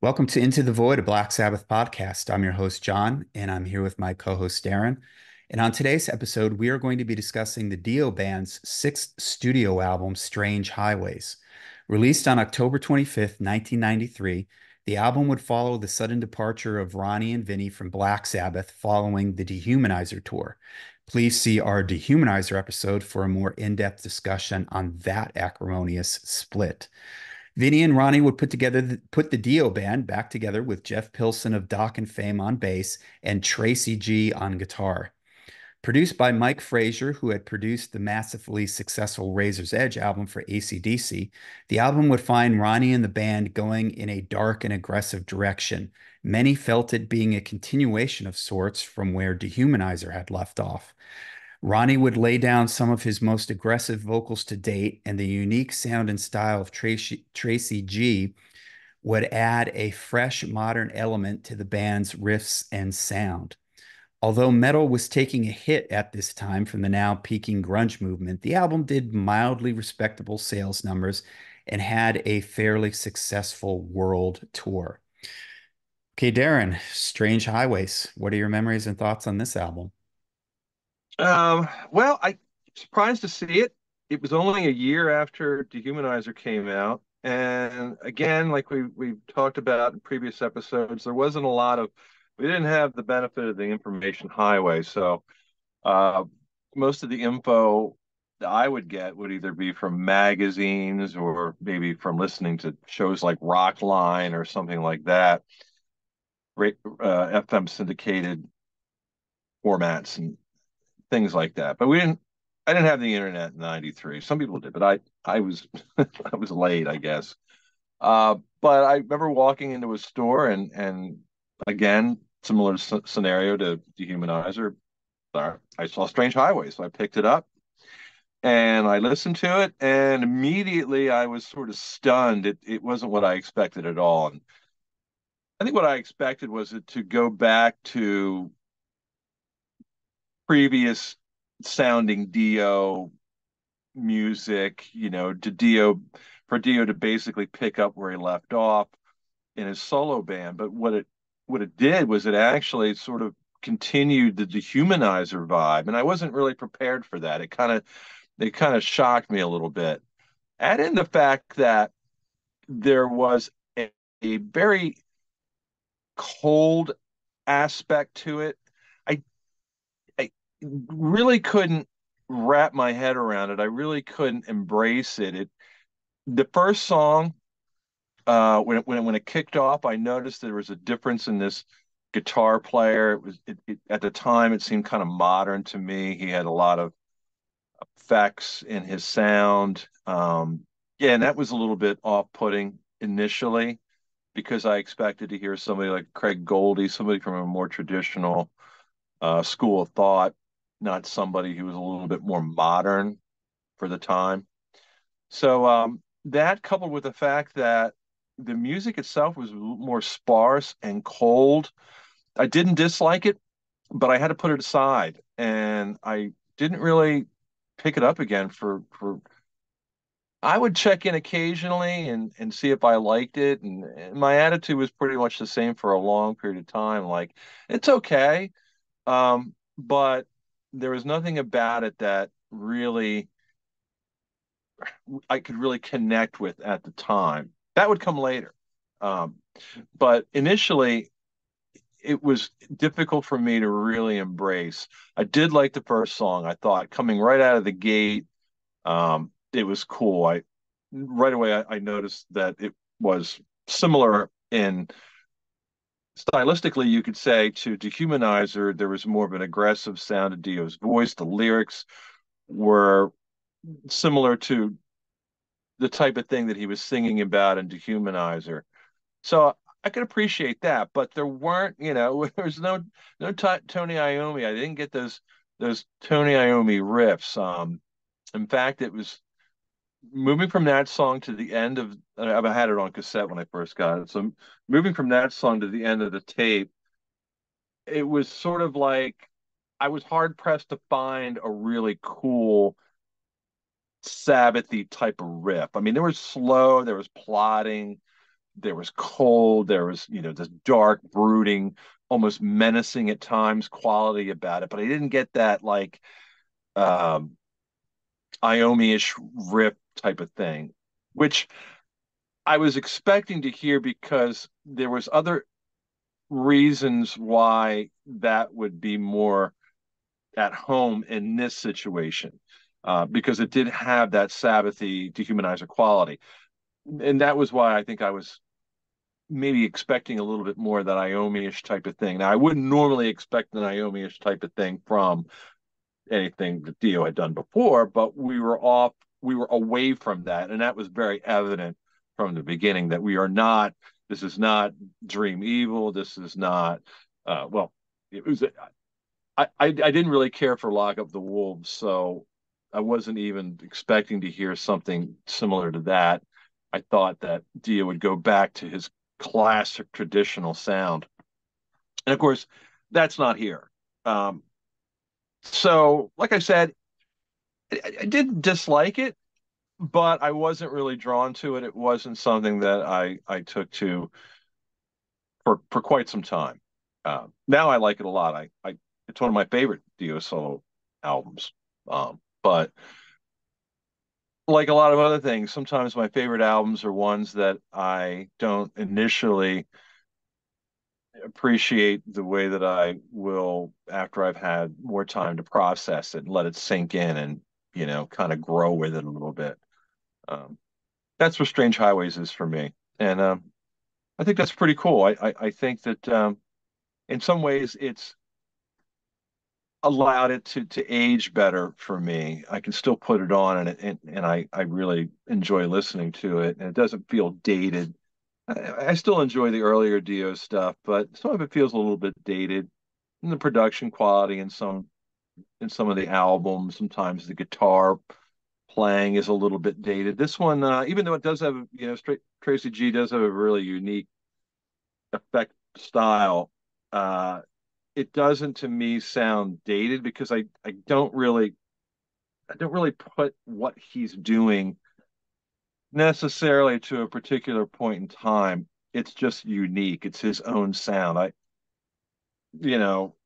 Welcome to Into the Void, a Black Sabbath podcast. I'm your host, John, and I'm here with my co host, Darren. And on today's episode, we are going to be discussing the Dio Band's sixth studio album, Strange Highways. Released on October 25th, 1993, the album would follow the sudden departure of Ronnie and Vinnie from Black Sabbath following the Dehumanizer tour. Please see our Dehumanizer episode for a more in depth discussion on that acrimonious split. Vinnie and Ronnie would put together the, put the Dio band back together with Jeff Pilson of Dokken fame on bass and Tracy G on guitar. Produced by Mike Fraser, who had produced the massively successful Razor's Edge album for ACDC, the album would find Ronnie and the band going in a dark and aggressive direction. Many felt it being a continuation of sorts from where Dehumanizer had left off. Ronnie would lay down some of his most aggressive vocals to date, and the unique sound and style of Tracy, Tracy G would add a fresh modern element to the band's riffs and sound. Although metal was taking a hit at this time from the now peaking grunge movement, the album did mildly respectable sales numbers and had a fairly successful world tour. Okay, Darren, Strange Highways. What are your memories and thoughts on this album? Um, well, I surprised to see it. It was only a year after Dehumanizer came out, and again, like we we've talked about in previous episodes, there wasn't a lot of we didn't have the benefit of the information highway, so uh, most of the info that I would get would either be from magazines or maybe from listening to shows like Rockline or something like that, uh, FM syndicated formats and things like that. But we didn't. I didn't have the internet in '93. Some people did, but I I was I was late, I guess. Uh, but I remember walking into a store and and again similar scenario to Dehumanizer. I saw Strange Highway, so I picked it up and I listened to it, and immediately I was sort of stunned. It it wasn't what I expected at all. And I think what I expected was it to go back to previous sounding Dio music, you know, to Dio for Dio to basically pick up where he left off in his solo band. But what it what it did was it actually sort of continued the dehumanizer vibe. And I wasn't really prepared for that. It kind of it kind of shocked me a little bit. Add in the fact that there was a, a very cold aspect to it really couldn't wrap my head around it. I really couldn't embrace it. It the first song uh, when it, when it, when it kicked off, I noticed there was a difference in this guitar player. It was it, it, at the time it seemed kind of modern to me. He had a lot of effects in his sound. Um, yeah, and that was a little bit off-putting initially because I expected to hear somebody like Craig Goldy, somebody from a more traditional uh, school of thought not somebody who was a little bit more modern for the time. So um, that coupled with the fact that the music itself was more sparse and cold, I didn't dislike it, but I had to put it aside, and I didn't really pick it up again for for. I would check in occasionally and and see if I liked it, and, and my attitude was pretty much the same for a long period of time. Like it's okay, um, but there was nothing about it that really I could really connect with at the time. That would come later. Um, but initially, it was difficult for me to really embrace. I did like the first song. I thought coming right out of the gate, um, it was cool. I right away I, I noticed that it was similar in stylistically, you could say to Dehumanizer, there was more of an aggressive sound to Dio's voice. The lyrics were similar to the type of thing that he was singing about in Dehumanizer. So I could appreciate that, but there weren't, you know, there was no no t- Tony Iommi. I didn't get those those Tony Iommi riffs. Um, in fact, it was moving from that song to the end of I had it on cassette when I first got it. So moving from that song to the end of the tape, it was sort of like I was hard pressed to find a really cool Sabbathy type of riff. I mean, there was slow, there was plotting, there was cold, there was, you know, this dark, brooding, almost menacing at times quality about it. But I didn't get that like um Iommi-ish riff type of thing, which I was expecting to hear because there was other reasons why that would be more at home in this situation uh, because it did have that Sabbathy dehumanizer quality. And that was why I think I was maybe expecting a little bit more that Iommi-ish type of thing. Now, I wouldn't normally expect an Iommi-ish type of thing from anything that Dio had done before, but we were off, we were away from that. And that was very evident from the beginning that we are not, this is not Dream Evil. This is not, uh, well, it was, I, I, I didn't really care for Lock Up the Wolves. So I wasn't even expecting to hear something similar to that. I thought that Dio would go back to his classic traditional sound. And of course, that's not here. Um, so, like I said, I, I didn't dislike it, but I wasn't really drawn to it. It wasn't something that I I took to for for quite some time. Uh, now I like it a lot. I, I it's one of my favorite Dio solo albums. Um, but like a lot of other things, sometimes my favorite albums are ones that I don't initially appreciate the way that I will after I've had more time to process it and let it sink in and, you know, kind of grow with it a little bit. Um, that's what Strange Highways is for me. And um, I think that's pretty cool. I, I, I think that um, in some ways it's allowed it to to age better for me. I can still put it on and and, and I, I really enjoy listening to it. And it doesn't feel dated I, I still enjoy the earlier Dio stuff, but some of it feels a little bit dated. in the production quality in some in some of the albums, sometimes the guitar playing is a little bit dated. This one, uh, even though it does have, you know, straight Tracy G does have a really unique effect style, uh, it doesn't to me sound dated because I I don't really I don't really put what he's doing necessarily to a particular point in time. It's just unique. It's his own sound. I, you know,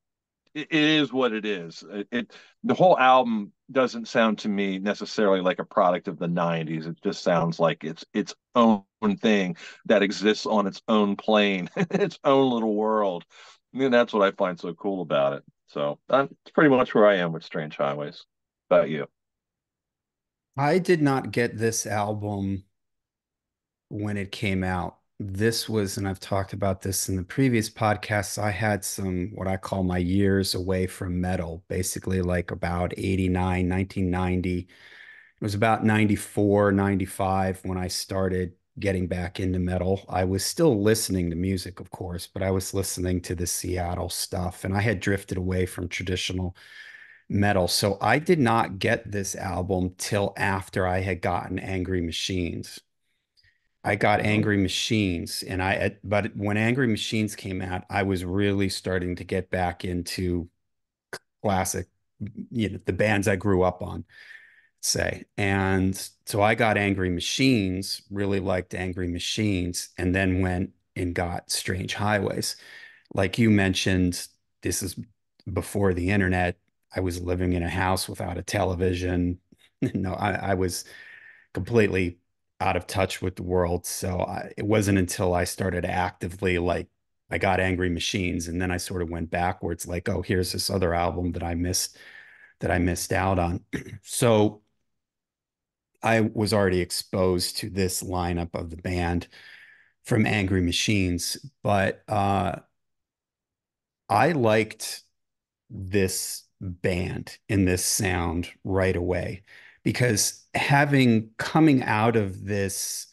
it, is what it is. It, it the whole album doesn't sound to me necessarily like a product of the 90s. It just sounds like it's its own thing that exists on its own plane, its own little world. And that's what I find so cool about it. So that's pretty much where I am with Strange Highways. About you? I did not get this album when it came out. This was, and I've talked about this in the previous podcasts, I had some what I call my years away from metal, basically like about 89, 1990. It was about 94, 95 when I started getting back into metal. I was still listening to music, of course, but I was listening to the Seattle stuff and I had drifted away from traditional metal. So I did not get this album till after I had gotten Angry Machines. I got Mm-hmm. Angry Machines and I but when Angry Machines came out, I was really starting to get back into classic, you know, the bands I grew up on, say. And so I got Angry Machines, really liked Angry Machines, and then went and got Strange Highways. Like you mentioned, this is before the internet. I was living in a house without a television. No, I, I was completely out of touch with the world. So I, it wasn't until I started actively like I got Angry Machines, and then I sort of went backwards, like, oh, here's this other album that I missed that I missed out on. so I was already exposed to this lineup of the band from Angry Machines, but uh, I liked this band in this sound right away because having coming out of this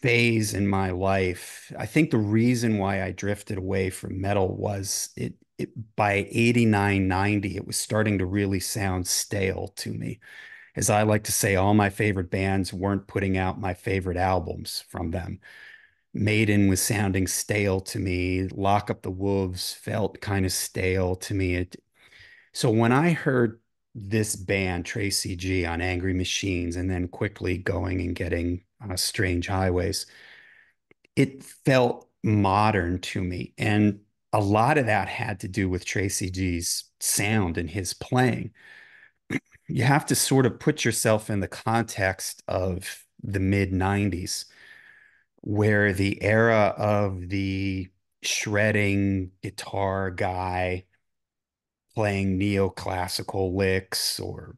phase in my life, I think the reason why I drifted away from metal was it, it by 89, 90, it was starting to really sound stale to me. As I like to say, all my favorite bands weren't putting out my favorite albums from them. Maiden was sounding stale to me. Lock Up the Wolves felt kind of stale to me. It, so when I heard this band, Tracy G, on Angry Machines, and then quickly going and getting uh, Strange Highways, it felt modern to me. And a lot of that had to do with Tracy G's sound and his playing. You have to sort of put yourself in the context of the mid 90s, where the era of the shredding guitar guy playing neoclassical licks or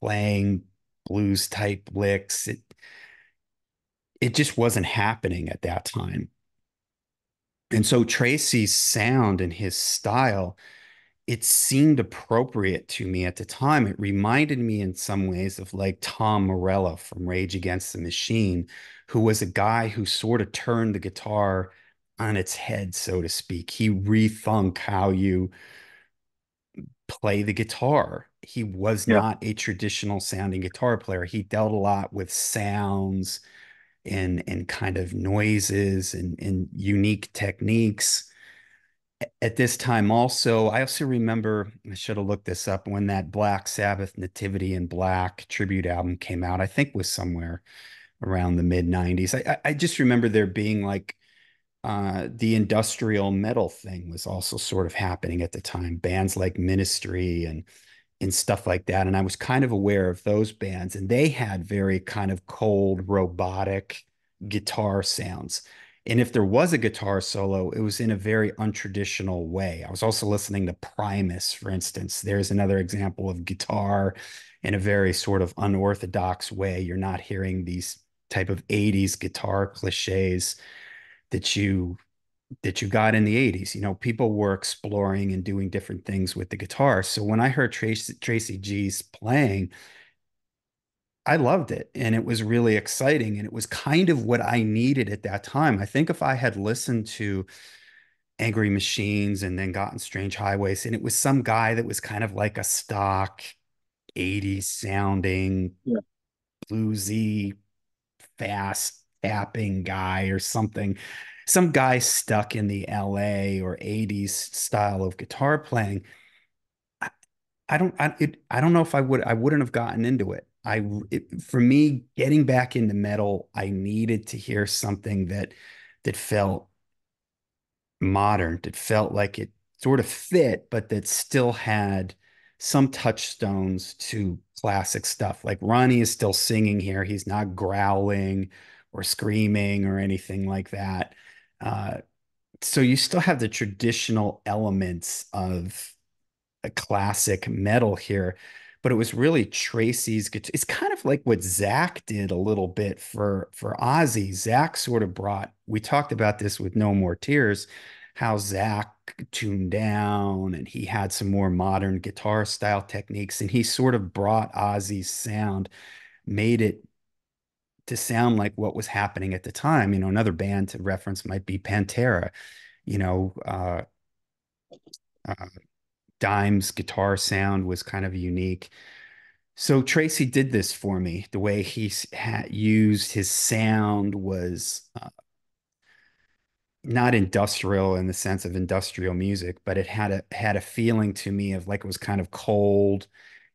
playing blues type licks. It it just wasn't happening at that time. And so Tracy's sound and his style, it seemed appropriate to me at the time. It reminded me in some ways of like Tom Morello from Rage Against the Machine, who was a guy who sort of turned the guitar on its head, so to speak. He rethunk how you play the guitar. He was Yeah. not a traditional sounding guitar player. He dealt a lot with sounds and and kind of noises and, and unique techniques. At this time, also, I also remember I should have looked this up when that Black Sabbath Nativity in Black tribute album came out. I think was somewhere around the mid 90s. I, I just remember there being like uh, the industrial metal thing was also sort of happening at the time. Bands like Ministry and and stuff like that. And I was kind of aware of those bands, and they had very kind of cold, robotic guitar sounds. And if there was a guitar solo, it was in a very untraditional way. I was also listening to Primus, for instance. There's another example of guitar in a very sort of unorthodox way. You're not hearing these type of 80s guitar cliches that you that you got in the 80s. You know, people were exploring and doing different things with the guitar. So when I heard Tracy, Tracy G's playing, I loved it and it was really exciting and it was kind of what I needed at that time. I think if I had listened to Angry Machines and then gotten Strange Highways and it was some guy that was kind of like a stock 80s sounding Yeah. bluesy fast tapping guy or something some guy stuck in the LA or 80s style of guitar playing. I, don't I it, I don't know if I would I wouldn't have gotten into it. I it, for me getting back into metal, I needed to hear something that that felt modern, that felt like it sort of fit, but that still had some touchstones to classic stuff. Like Ronnie is still singing here. He's not growling or screaming or anything like that. Uh, so you still have the traditional elements of a classic metal here, but it was really Tracy's guitar. It's kind of like what Zach did a little bit for for Ozzy. Zach sort of brought. We talked about this with No More Tears, how Zach tuned down and he had some more modern guitar style techniques, and he sort of brought Ozzy's sound, made it to sound like what was happening at the time. You know, another band to reference might be Pantera. You know, uh, uh, Dime's guitar sound was kind of unique. So Tracy did this for me. The way he used his sound was uh, not industrial in the sense of industrial music, but it had a had a feeling to me of like it was kind of cold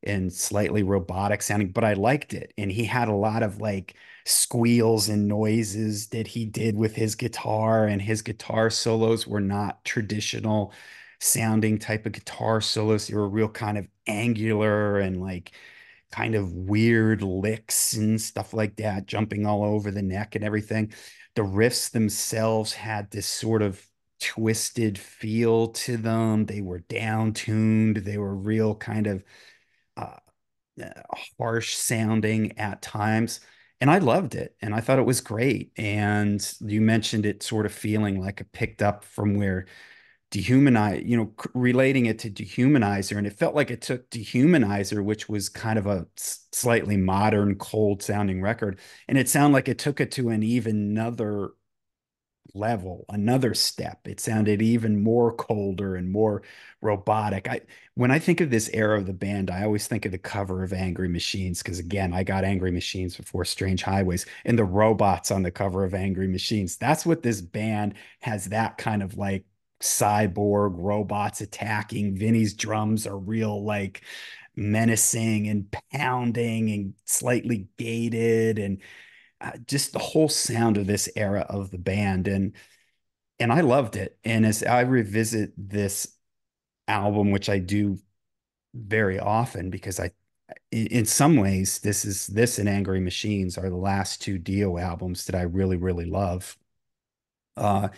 and slightly robotic sounding, but I liked it. And he had a lot of like squeals and noises that he did with his guitar, and his guitar solos were not traditional sounding type of guitar solos. They were real kind of angular and like kind of weird licks and stuff like that, jumping all over the neck and everything. The riffs themselves had this sort of twisted feel to them. They were down tuned. They were real kind of uh, uh, harsh sounding at times. And I loved it and I thought it was great. And you mentioned it sort of feeling like it picked up from where dehumanize, you know, relating it to dehumanizer. And it felt like it took dehumanizer, which was kind of a slightly modern, cold sounding record. And it sounded like it took it to an even another level, another step. It sounded even more colder and more robotic. I when I think of this era of the band, I always think of the cover of Angry Machines because again, I got Angry Machines before Strange Highways and the robots on the cover of Angry Machines. That's what this band has that kind of like cyborg robots attacking. Vinny's drums are real like menacing and pounding and slightly gated and uh, just the whole sound of this era of the band and and I loved it. And as I revisit this album, which I do very often because I in some ways this is this and Angry Machines are the last two Dio albums that I really really love. Uh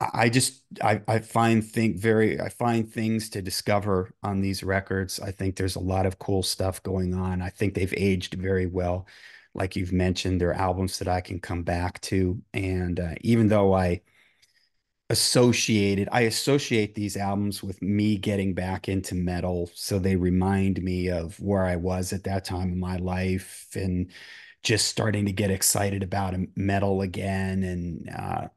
I just I I find think very I find things to discover on these records. I think there's a lot of cool stuff going on. I think they've aged very well. Like you've mentioned, they're albums that I can come back to. And uh, even though I associated, I associate these albums with me getting back into metal. So they remind me of where I was at that time in my life and just starting to get excited about metal again. And uh,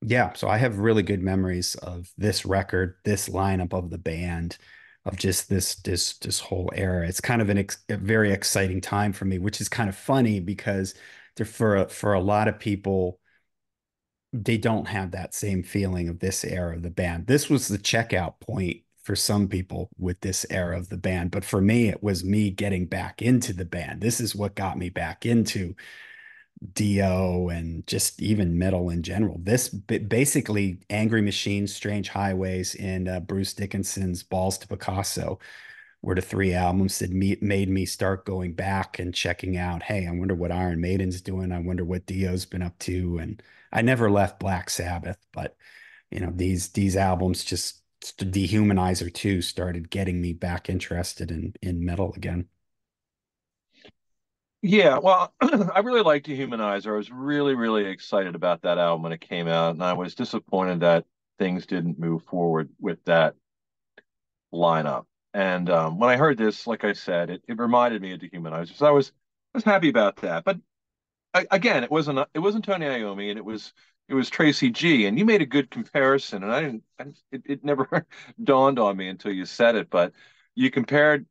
yeah, so I have really good memories of this record, this lineup of the band, of just this this this whole era. It's kind of an ex a very exciting time for me, which is kind of funny because there for for a lot of people they don't have that same feeling of this era of the band. This was the checkout point for some people with this era of the band, but for me it was me getting back into the band. This is what got me back into Dio and just even metal in general. This basically Angry Machines, Strange Highways, and uh, Bruce Dickinson's Balls to Picasso were the three albums that me, made me start going back and checking out. Hey, I wonder what Iron Maiden's doing. I wonder what Dio's been up to. And I never left Black Sabbath, but you know these these albums just Dehumanizer 2 started getting me back interested in in metal again. Yeah, well, I really liked Dehumanizer. I was really, really excited about that album when it came out, and I was disappointed that things didn't move forward with that lineup. And um, when I heard this, like I said, it, it reminded me of Dehumanizer, so I was I was happy about that. But I, again, it wasn't it wasn't Tony Iommi, and it was it was Tracy G. And you made a good comparison, and I didn't. I, it, it never dawned on me until you said it, but you compared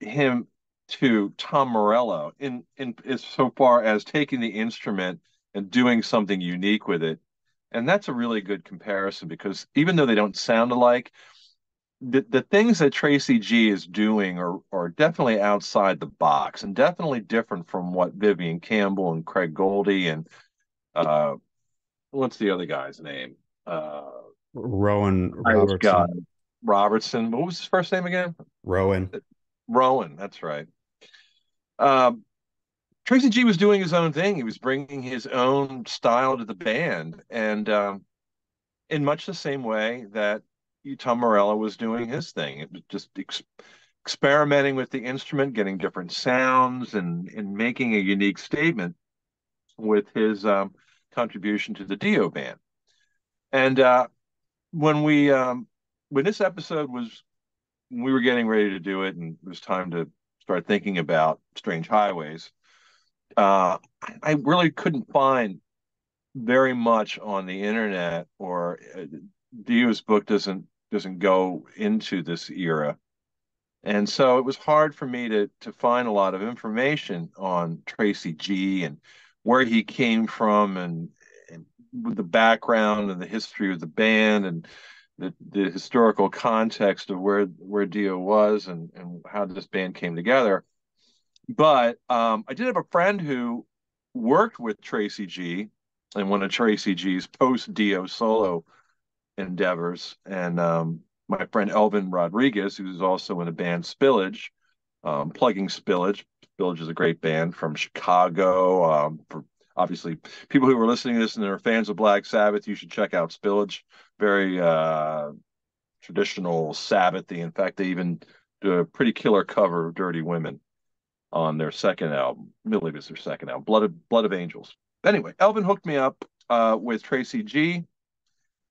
him to Tom Morello in in as so far as taking the instrument and doing something unique with it. And that's a really good comparison because even though they don't sound alike, the, the things that Tracy G is doing are, are definitely outside the box and definitely different from what Vivian Campbell and Craig Goldy and uh, what's the other guy's name? Uh, Rowan Robertson. Robertson. What was his first name again? Rowan. Rowan. That's right. Um, Tracy G was doing his own thing. He was bringing his own style to the band, and um, in much the same way that Tom Morello was doing his thing. It was just ex- experimenting with the instrument, getting different sounds, and and making a unique statement with his um, contribution to the Dio band. And uh, when we um, when this episode was, we were getting ready to do it, and it was time to start thinking about Strange Highways. Uh, I really couldn't find very much on the internet, or uh, Dio's book doesn't doesn't go into this era. And so it was hard for me to to find a lot of information on Tracy G and where he came from and, and the background and the history of the band and the, the historical context of where where Dio was and, and how this band came together. But um, I did have a friend who worked with Tracy G and one of Tracy G's post Dio solo endeavors. And um, my friend Elvin Rodriguez, who's also in the band Spillage, um, plugging Spillage. Spillage is a great band from Chicago. Um, for obviously people who are listening to this and are fans of Black Sabbath, you should check out Spillage. Very uh, traditional Sabbathy. In fact, they even do a pretty killer cover of Dirty Women on their second album. I believe it's their second album, Blood of Blood of Angels. Anyway, Elvin hooked me up uh, with Tracy G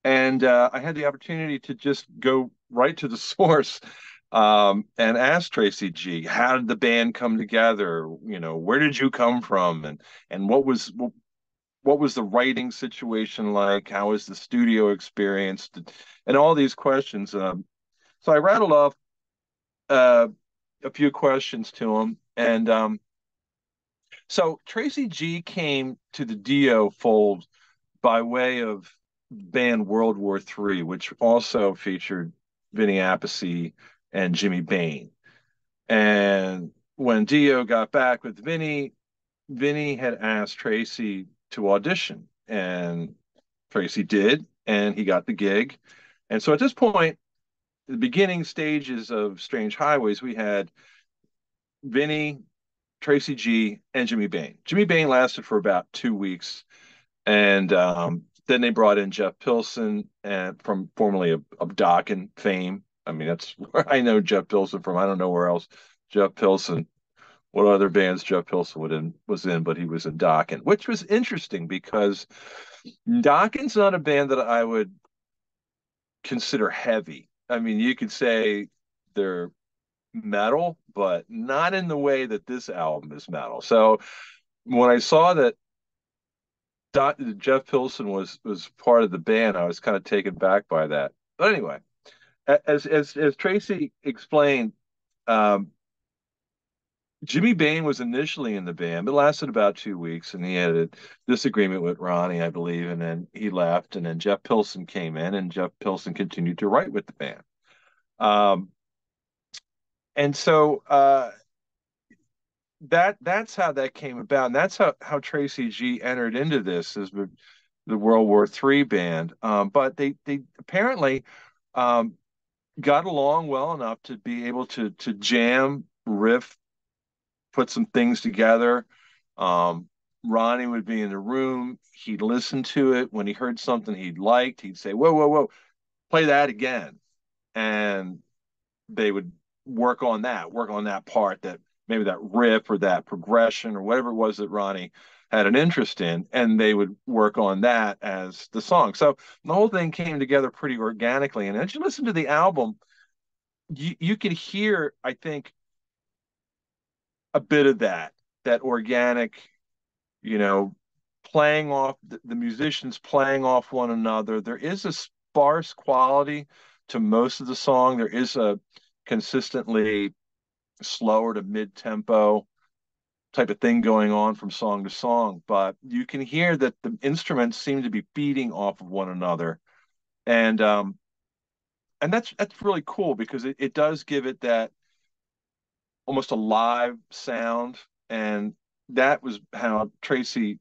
and uh, I had the opportunity to just go right to the source um, and ask Tracy G, how did the band come together? You know, where did you come from, and and what was what was the writing situation like? How was the studio experience? And all these questions. Um, so I rattled off uh, a few questions to him, and um, so Tracy G came to the Dio fold by way of band World War III, which also featured Vinnie Appice and Jimmy Bain. And when Dio got back with Vinny, Vinny had asked Tracy to audition, and Tracy did, and he got the gig. And so at this point, the beginning stages of Strange Highways, we had Vinny, Tracy G, and Jimmy Bain. Jimmy Bain lasted for about two weeks, and um, then they brought in Jeff Pilson and from formerly of, of and fame. I mean, that's where I know Jeff Pilson from. I don't know where else Jeff Pilson, what other bands Jeff Pilson would in, was in, but he was in Dokken, which was interesting because Dokken's not a band that I would consider heavy. I mean, you could say they're metal, but not in the way that this album is metal. So when I saw that Jeff Pilson was was part of the band, I was kind of taken back by that. But anyway, as as as Tracy explained, um, Jimmy Bain was initially in the band. It lasted about two weeks, and he had a disagreement with Ronnie, I believe, and then he left. And then Jeff Pilson came in, and Jeff Pilson continued to write with the band. Um, and so uh, that that's how that came about, and that's how how Tracy G entered into this as the, the World War III band. Um, but they they apparently um, got along well enough to be able to to jam, riff, put some things together. Um, Ronnie would be in the room. He'd listen to it. When he heard something he liked, he'd say, "Whoa, whoa, whoa, play that again," and they would work on that, work on that part that maybe that riff or that progression or whatever it was that Ronnie had an interest in, and they would work on that as the song. So the whole thing came together pretty organically. And as you listen to the album, you, you can hear, I think, a bit of that, that organic, you know, playing off the, the musicians playing off one another. There is a sparse quality to most of the song. There is a consistently slower to mid tempo type of thing going on from song to song, but you can hear that the instruments seem to be beating off of one another. And um and that's that's really cool because it, it does give it that almost a live sound. And that was how Tracy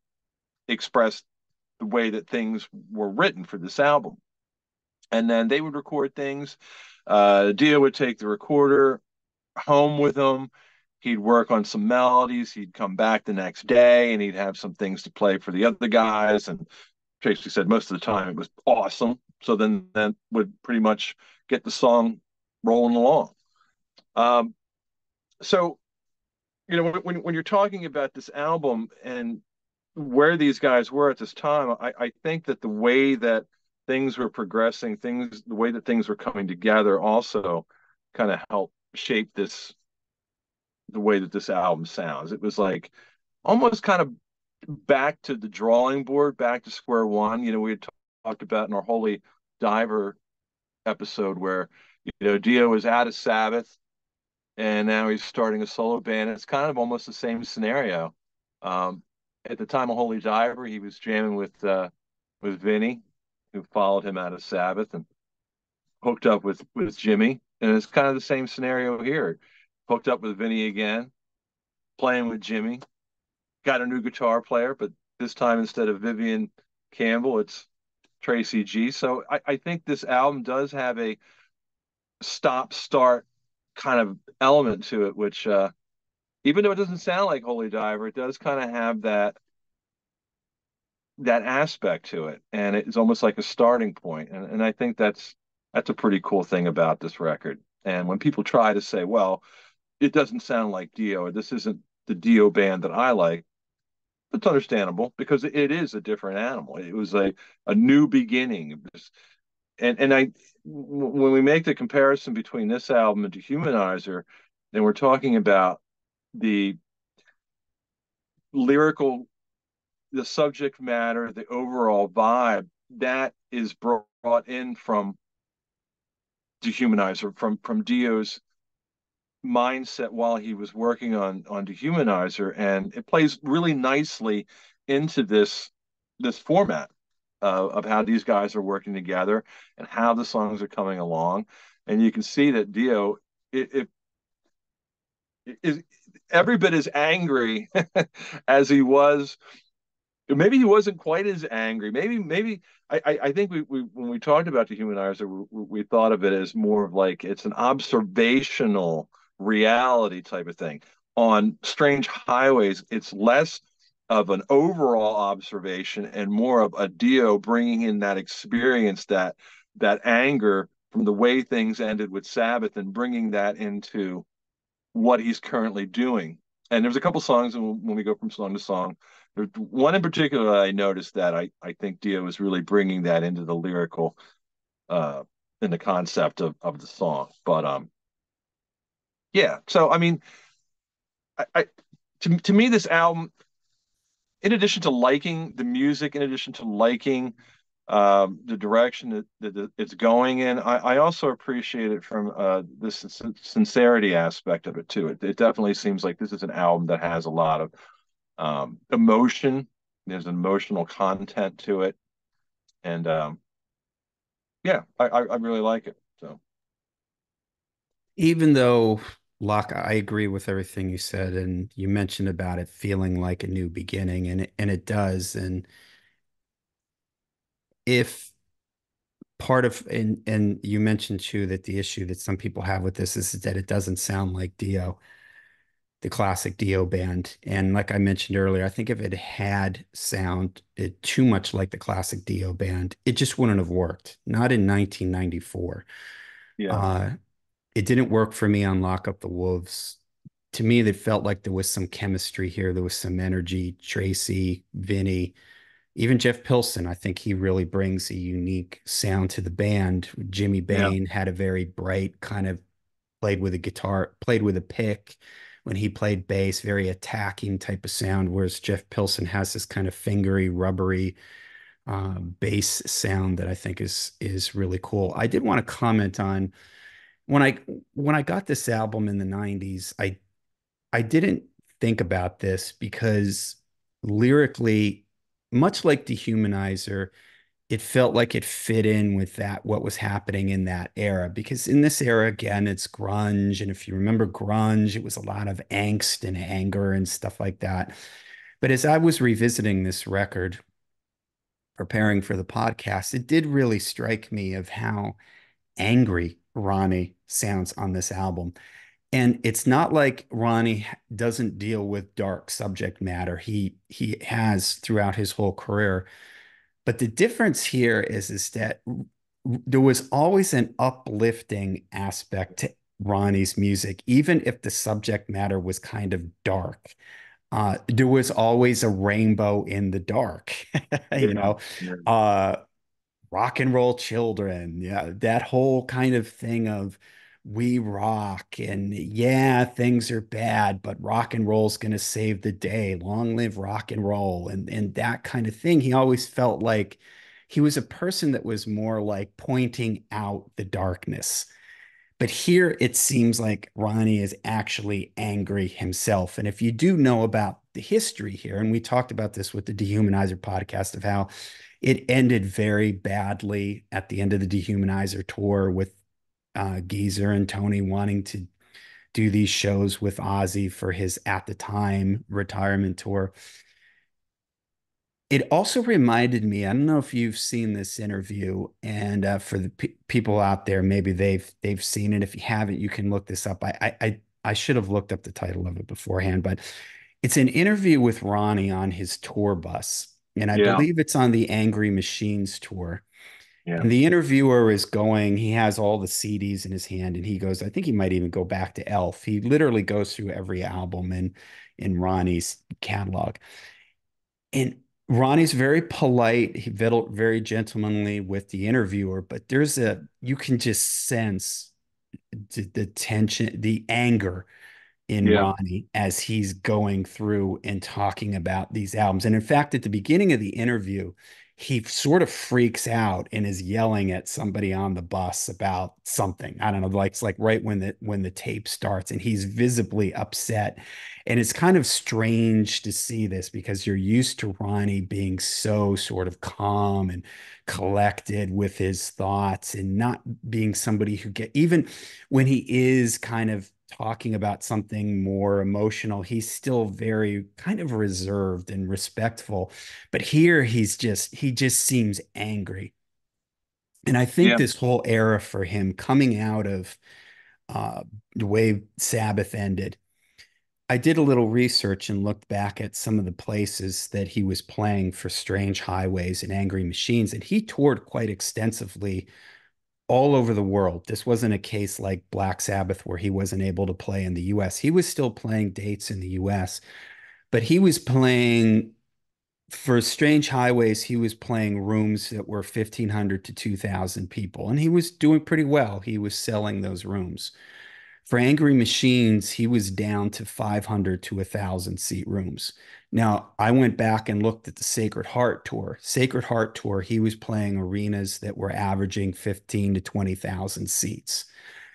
expressed the way that things were written for this album. And then they would record things. Uh, Dio would take the recorder home with him. He'd work on some melodies. He'd come back the next day and he'd have some things to play for the other guys. And Tracy said most of the time it was awesome. So then that would pretty much get the song rolling along. Um, so, you know, when, when you're talking about this album and where these guys were at this time, I, I think that the way that things were progressing, things, the way that things were coming together also kind of helped shape this the way that this album sounds. It was like almost kind of back to the drawing board, back to square one. You know, we had talked about in our Holy Diver episode where you know Dio was out of Sabbath and now he's starting a solo band. It's kind of almost the same scenario. Um, at the time of Holy Diver, he was jamming with uh, with Vinny, who followed him out of Sabbath and hooked up with with Jimmy and it's kind of the same scenario here. Hooked up with Vinny again, playing with Jimmy. Got a new guitar player, but this time instead of Vivian Campbell, it's Tracy G. So I, I think this album does have a stop start kind of element to it, which uh, even though it doesn't sound like Holy Diver, it does kind of have that that aspect to it, and it's almost like a starting point. And, and I think that's that's a pretty cool thing about this record. And when people try to say, well, it doesn't sound like Dio, or this isn't the Dio band that I like, it's understandable because it is a different animal. It was a, a new beginning. And and I when we make the comparison between this album and Dehumanizer, then we're talking about the lyrical, the subject matter, the overall vibe that is brought in from dehumanizer from from Dio's mindset while he was working on on dehumanizer and it plays really nicely into this this format uh, of how these guys are working together and how the songs are coming along and you can see that dio if is every bit as angry as he was. Maybe he wasn't quite as angry. Maybe, maybe I, I think we, we when we talked about the Dehumanizer, we, we thought of it as more of like it's an observational reality type of thing. On Strange Highways, it's less of an overall observation and more of a Dio bringing in that experience, that that anger from the way things ended with Sabbath, and bringing that into what he's currently doing. And there's a couple songs and when we go from song to song. There's one in particular I noticed that I, I think Dio is really bringing that into the lyrical, uh, in the concept of, of the song. But um, yeah. So I mean, I, I to to me this album, in addition to liking the music, in addition to liking um, the direction that, that, it's going in. I, I also appreciate it from uh, the sincerity aspect of it too. It, it, definitely seems like this is an album that has a lot of um, emotion. There's emotional content to it, and um, yeah, I, I really like it. So, even though Locke, I agree with everything you said, and you mentioned about it feeling like a new beginning, and it, and it does, and if part of and and you mentioned too that the issue that some people have with this is that it doesn't sound like Dio, the classic Dio band. And like I mentioned earlier, I think if it had sound it too much like the classic Dio band, it just wouldn't have worked. Not in 1994. Yeah. Uh, it didn't work for me on Lock Up the Wolves. To me, it felt like there was some chemistry here. There was some energy. Tracy, Vinny, even Jeff Pilson, I think he really brings a unique sound to the band. Jimmy Bain yeah. had a very bright kind of played with a guitar, played with a pick when he played bass, very attacking type of sound, whereas Jeff Pilson has this kind of fingery, rubbery uh, bass sound that I think is is really cool. I did want to comment on when I when I got this album in the 90s, I I didn't think about this because lyrically much like Dehumanizer, it felt like it fit in with that what was happening in that era. Because in this era again it's grunge and if you remember grunge it was a lot of angst and anger and stuff like that. But as i was revisiting this record preparing for the podcast it did really strike me of how angry ronnie sounds on this album and it's not like Ronnie doesn't deal with dark subject matter. He he has throughout his whole career. But the difference here is is that there was always an uplifting aspect to Ronnie's music, even if the subject matter was kind of dark. Uh, there was always a rainbow in the dark, you know. Uh, rock and roll children, yeah, that whole kind of thing of we rock and yeah things are bad but rock and roll's going to save the day. Long live rock and roll. And and that kind of thing. He always felt like he was a person that was more like pointing out the darkness. But here it seems like Ronnie is actually angry himself. And if you do know about the history here and we talked about this with the dehumanizer podcast of how it ended very badly at the end of the dehumanizer tour with uh, Geezer and Tony wanting to do these shows with Ozzy for his at the time retirement tour. It also reminded me. I don't know if you've seen this interview, and uh, for the pe- people out there, maybe they've they've seen it. If you haven't, you can look this up. I I I should have looked up the title of it beforehand, but it's an interview with Ronnie on his tour bus, and I yeah. believe it's on the Angry Machines tour. Yeah. And the interviewer is going, he has all the CDs in his hand, and he goes, I think he might even go back to Elf. He literally goes through every album in in Ronnie's catalog. And Ronnie's very polite, very gentlemanly with the interviewer, but there's a you can just sense the, the tension, the anger in yeah. Ronnie as he's going through and talking about these albums. And in fact, at the beginning of the interview, he sort of freaks out and is yelling at somebody on the bus about something. I don't know, like it's like right when the when the tape starts and he's visibly upset. And it's kind of strange to see this because you're used to Ronnie being so sort of calm and collected with his thoughts and not being somebody who get even when he is kind of talking about something more emotional, he's still very kind of reserved and respectful. But here he's just he just seems angry. And I think Yeah. this whole era for him coming out of uh, the way Sabbath ended, I did a little research and looked back at some of the places that he was playing for Strange Highways and Angry Machines, and he toured quite extensively all over the world. This wasn't a case like Black Sabbath where he wasn't able to play in the US. He was still playing dates in the US, but he was playing for Strange Highways, he was playing rooms that were 1,500 to 2,000 people, and he was doing pretty well. He was selling those rooms. For Angry Machines, he was down to 500 to 1,000 seat rooms. Now, I went back and looked at the Sacred Heart tour. Sacred Heart tour, he was playing arenas that were averaging 15 to 20,000 seats.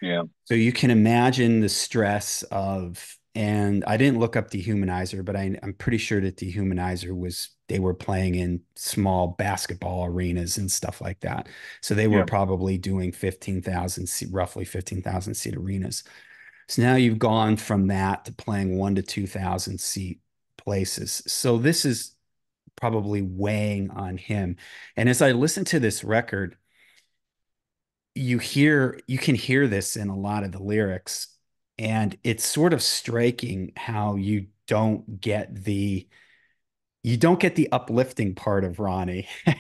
Yeah. So you can imagine the stress of, and I didn't look up Dehumanizer, but I, I'm pretty sure that Dehumanizer was, they were playing in small basketball arenas and stuff like that. So they were Yeah. probably doing 15,000, seat- roughly 15,000 seat arenas. So now you've gone from that to playing one to 2,000 seat places. So this is probably weighing on him. And as I listen to this record, you hear you can hear this in a lot of the lyrics and it's sort of striking how you don't get the you don't get the uplifting part of Ronnie.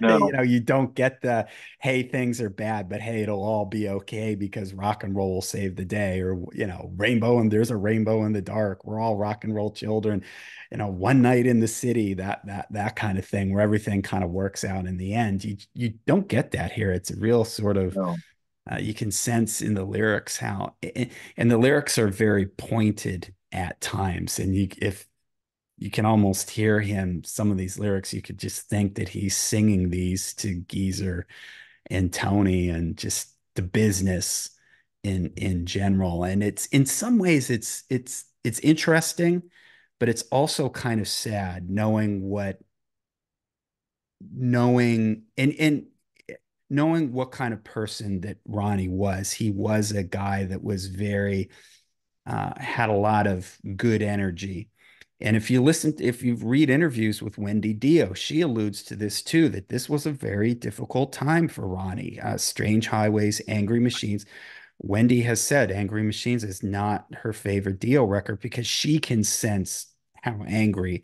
No. You know, you don't get the hey, things are bad, but hey, it'll all be okay because rock and roll will save the day, or you know, rainbow and there's a rainbow in the dark. We're all rock and roll children. You know, one night in the city, that that that kind of thing where everything kind of works out in the end. You you don't get that here. It's a real sort of No. uh, you can sense in the lyrics how and the lyrics are very pointed at times and you if you can almost hear him some of these lyrics you could just think that he's singing these to geezer and tony and just the business in in general and it's in some ways it's it's it's interesting but it's also kind of sad knowing what knowing and and knowing what kind of person that Ronnie was. He was a guy that was very uh, had a lot of good energy. And if you listen, if you read interviews with Wendy Dio, she alludes to this too, that this was a very difficult time for Ronnie. Uh, Strange Highways, Angry Machines. Wendy has said Angry Machines is not her favorite Dio record because she can sense how angry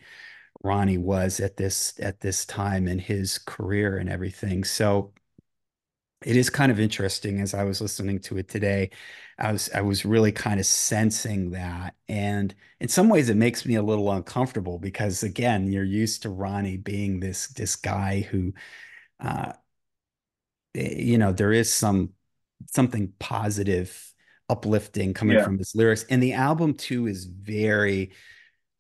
Ronnie was at this at this time in his career and everything. So it is kind of interesting as I was listening to it today. I was I was really kind of sensing that. And in some ways it makes me a little uncomfortable because again, you're used to Ronnie being this this guy who uh you know, there is some something positive, uplifting coming Yeah. from his lyrics. And the album too is very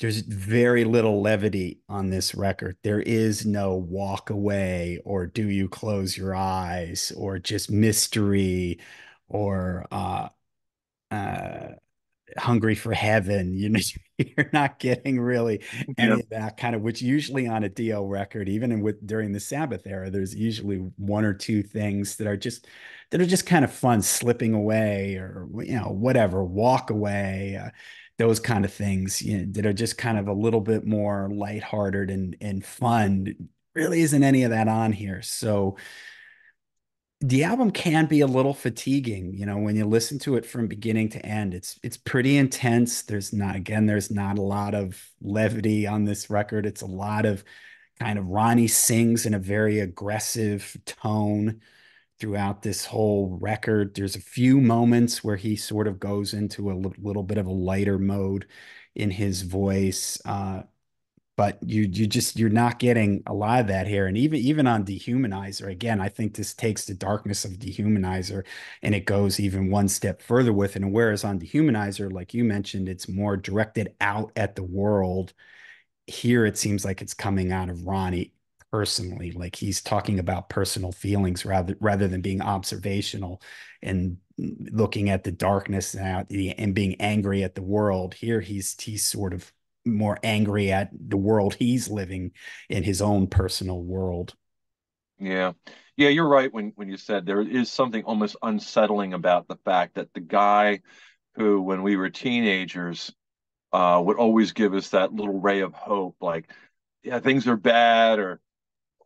there's very little levity on this record. There is no walk away or do you close your eyes or just mystery or uh uh hungry for heaven. You know, you're not getting really any of that kind of, which usually on a Dio record, even in with during the Sabbath era, there's usually one or two things that are just that are just kind of fun, slipping away or you know whatever, walk away, uh, those kind of things you know, that are just kind of a little bit more lighthearted and and fun. Really isn't any of that on here, so the album can be a little fatiguing, you know, when you listen to it from beginning to end. It's it's pretty intense. There's not again, there's not a lot of levity on this record. It's a lot of kind of Ronnie sings in a very aggressive tone throughout this whole record. There's a few moments where he sort of goes into a little bit of a lighter mode in his voice. Uh, but you you just you're not getting a lot of that here and even even on dehumanizer again i think this takes the darkness of dehumanizer and it goes even one step further with it and whereas on dehumanizer like you mentioned it's more directed out at the world here it seems like it's coming out of ronnie personally like he's talking about personal feelings rather rather than being observational and looking at the darkness and, and being angry at the world here he's he's sort of more angry at the world he's living in his own personal world. Yeah. Yeah, you're right when when you said there is something almost unsettling about the fact that the guy who, when we were teenagers, uh, would always give us that little ray of hope, like, yeah, things are bad, or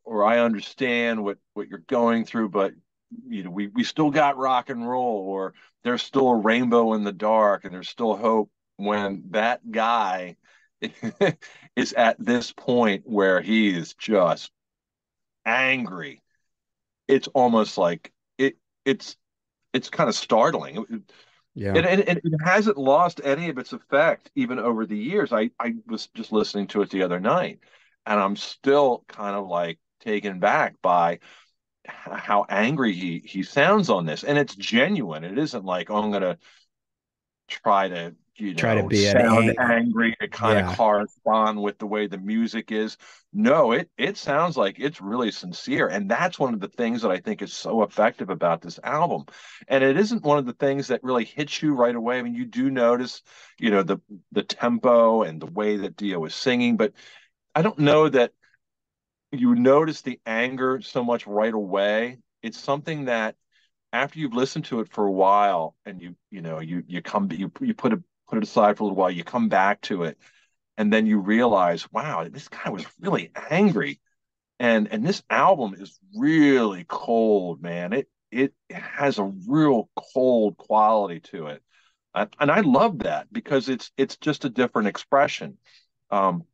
or I understand what what you're going through, but you know, we we still got rock and roll, or there's still a rainbow in the dark, and there's still hope when that guy is at this point where he is just angry. It's almost like it it's it's kind of startling. Yeah. And, and, and, it hasn't lost any of its effect even over the years. I, I was just listening to it the other night and I'm still kind of like taken back by how angry he he sounds on this. And it's genuine. It isn't like, oh, I'm gonna try to you know, try to be sound ang- angry to kind yeah. of correspond with the way the music is. No, it it sounds like it's really sincere, and that's one of the things that I think is so effective about this album. And it isn't one of the things that really hits you right away. I mean, you do notice, you know, the the tempo and the way that Dio is singing, but I don't know that you notice the anger so much right away. It's something that after you've listened to it for a while and you you know you you come you you put it put it aside for a little while, you come back to it, and then you realize, wow, this guy was really angry. And and this album is really cold, man. It it has a real cold quality to it. and I love that because it's it's just a different expression. Um,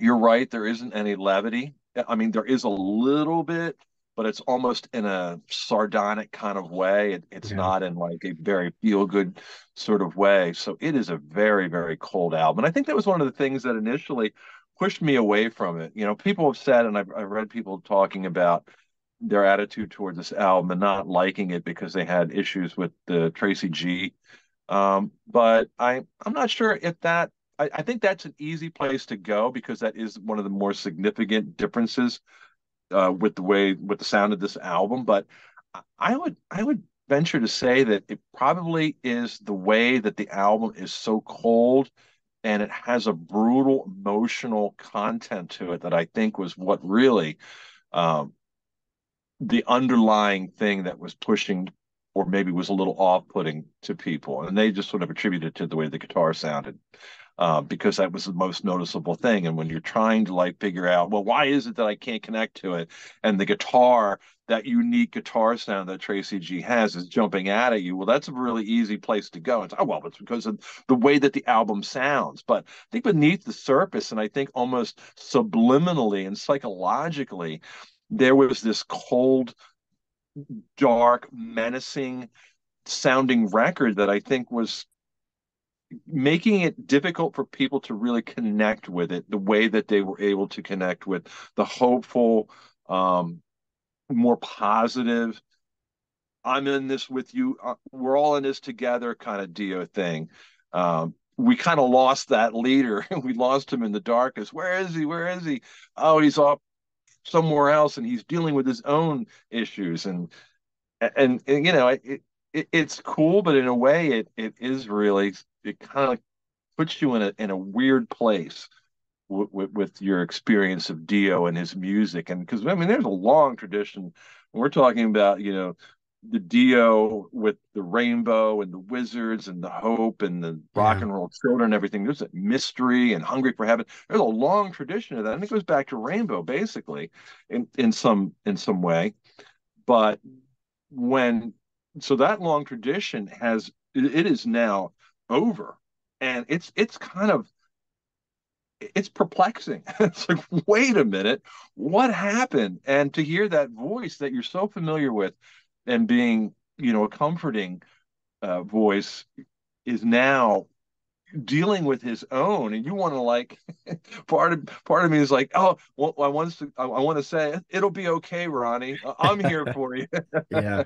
you're right, there isn't any levity. I mean, there is a little bit, but it's almost in a sardonic kind of way. It, it's yeah. not in like a very feel good sort of way. So it is a very, very cold album. And I think that was one of the things that initially pushed me away from it. You know, people have said, and I've, I've read people talking about their attitude toward this album and not liking it because they had issues with the Tracy G. Um, but I, I'm not sure if that I, I, think that's an easy place to go because that is one of the more significant differences uh, with the way with the sound of this album, but I would I would venture to say that it probably is the way that the album is so cold and it has a brutal emotional content to it that I think was what really um, the underlying thing that was pushing or maybe was a little off-putting to people. And they just sort of attributed it to the way the guitar sounded uh, because that was the most noticeable thing. And when you're trying to like figure out, well, why is it that I can't connect to it? And the guitar, that unique guitar sound that Tracy G has is jumping out at you. Well, that's a really easy place to go. It's oh well, it's because of the way that the album sounds. But I think beneath the surface, and I think almost subliminally and psychologically, there was this cold, dark, menacing sounding record that I think was making it difficult for people to really connect with it the way that they were able to connect with the hopeful um, more positive i'm in this with you uh, we're all in this together kind of dio thing. Um, we kind of lost that leader. We lost him in the darkness. Where is he? Where is he? Oh he's off somewhere else and he's dealing with his own issues. And and, and you know it, it, it's cool but in a way it it is really it kind of puts you in a in a weird place with, with, with your experience of Dio and his music, and because I mean, there's a long tradition. We're talking about you know the Dio with the rainbow and the wizards and the hope and the rock yeah. and roll children and everything. There's a mystery and hungry for heaven. There's a long tradition of that. And it goes back to rainbow basically in, in some in some way. But when so that long tradition has it is now over. And it's it's kind of it's perplexing. It's like wait a minute what happened? And to hear that voice that you're so familiar with and being you know a comforting uh, voice is now dealing with his own. And you want to like part of part of me is like oh well, i want to i want to say it'll be okay ronnie. I'm here for you. Yeah.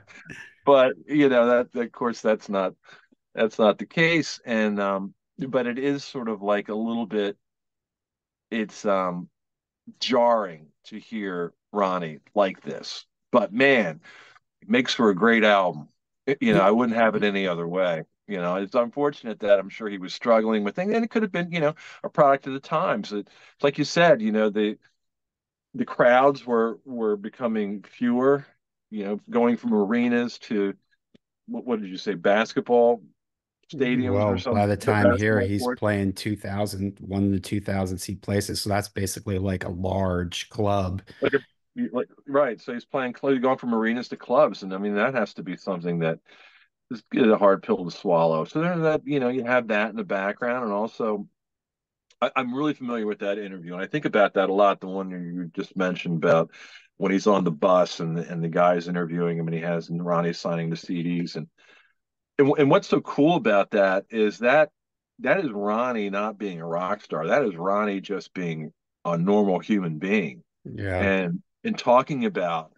But you know that of course that's not that's not the case. And um but it is sort of like a little bit it's um jarring to hear ronnie like this. But man it makes for a great album. You know i wouldn't have it any other way. You know it's unfortunate that i'm sure he was struggling with things and it could have been you know a product of the times. It's like you said you know the the crowds were were becoming fewer you know going from arenas to what, what did you say basketball Mm, stadiums or Well, by the time here, he's playing 2000, one to 2000 seat places. So that's basically like a large club. Like, a, like right. So he's playing, going from arenas to clubs, and I mean that has to be something that is a hard pill to swallow. So there's that, you know, you have that in the background, and also I, am really familiar with that interview, and I think about that a lot. The one you just mentioned about when he's on the bus and the, and the guy's interviewing him, and he has and Ronnie signing the CDs, and, and and what's so cool about that is that that is Ronnie not being a rock star. That is Ronnie just being a normal human being, Yeah. and and talking about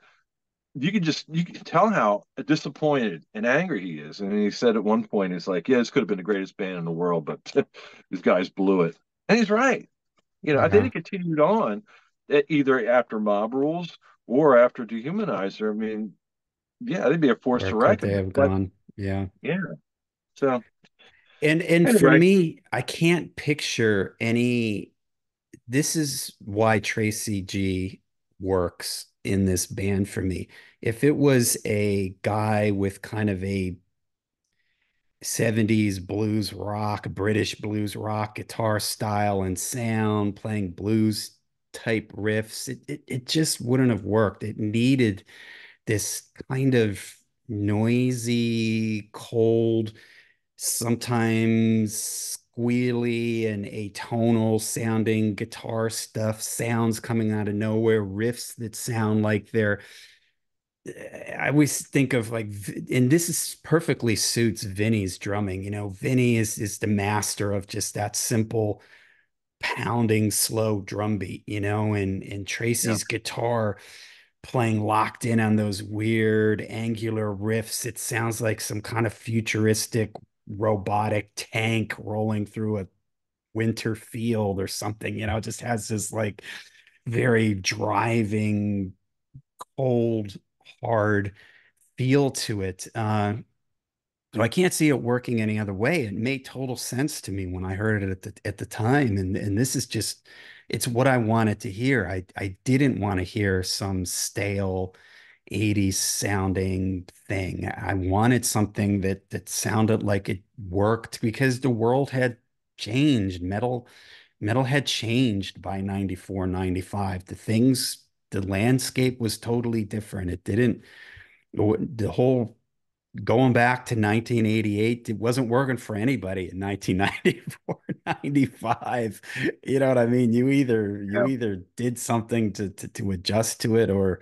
you can just you can tell how disappointed and angry he is. And he said at one point, "He's like, yeah, this could have been the greatest band in the world, but these guys blew it." And he's right. You know, I think uh-huh. Yeah. it continued on either after Mob Rules or after Dehumanizer. I mean, yeah, they'd be a force to they reckon with. have gone? Yeah. yeah, so And and for me, I can't picture any this is why Tracy G works in this band for me. If it was a guy with kind of a 70s blues rock, British blues rock guitar style and sound, playing blues type riffs, it, it, it just wouldn't have worked. It needed this kind of noisy, cold, sometimes squealy and atonal sounding guitar stuff, sounds coming out of nowhere, riffs that sound like they're eh, I always think of like, and this is perfectly suits Vinny's drumming. You know, Vinny is is the master of just that simple pounding slow drum beat, you know, and and yeah, Tracy's guitar playing locked in on those weird angular riffs. It sounds like some kind of futuristic robotic tank rolling through a winter field or something, you know, it just has this like very driving, cold, hard feel to it. Uh, so I can't see it working any other way. It made total sense to me when I heard it at the at the time, and and this is just it's what I wanted to hear. I I didn't want to hear some stale 80s sounding thing. I wanted something that that sounded like it worked because the world had changed. Metal metal had changed by 94, 95. The things the landscape was totally different. It didn't the whole going back to 1988 it wasn't working for anybody in 1994 95 you know what i mean? You either you yeah, either did something to, to to adjust to it or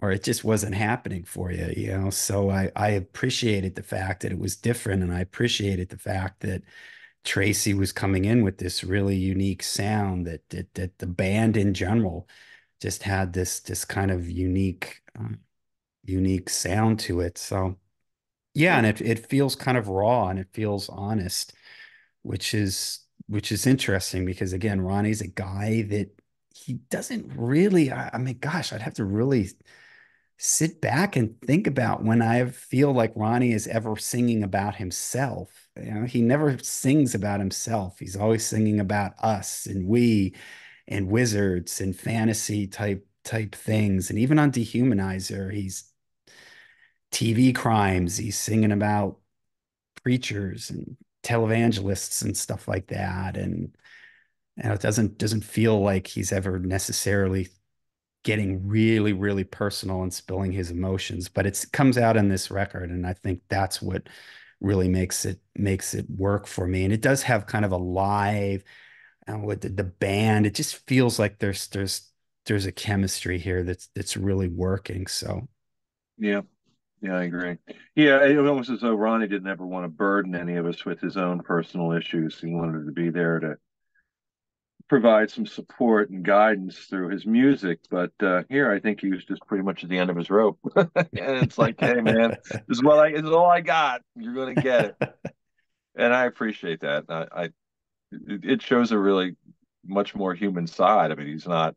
or it just wasn't happening for you you know? So i i appreciated the fact that it was different and i appreciated the fact that tracy was coming in with this really unique sound that that, that the band in general just had this this kind of unique uh, unique sound to it. So yeah, and it it feels kind of raw and it feels honest, which is which is interesting because again, Ronnie's a guy that he doesn't really, I, I mean, gosh, I'd have to really sit back and think about when I feel like Ronnie is ever singing about himself. You know, he never sings about himself. He's always singing about us and we and wizards and fantasy type type things. And even on Dehumanizer, he's TV crimes. He's singing about preachers and televangelists and stuff like that. And you know, it doesn't doesn't feel like he's ever necessarily getting really, really personal and spilling his emotions, but it comes out in this record, and I think that's what really makes it makes it work for me. And it does have kind of a live uh, with the, the band. It just feels like there's there's there's a chemistry here that's that's really working. So yeah. Yeah, I agree. Yeah, it was almost as though Ronnie didn't ever want to burden any of us with his own personal issues. He wanted to be there to provide some support and guidance through his music. But uh, here, I think he was just pretty much at the end of his rope. and it's like, hey, man, this is what I this is all I got. You're going to get it, and I appreciate that. I, I it shows a really much more human side. I mean, he's not,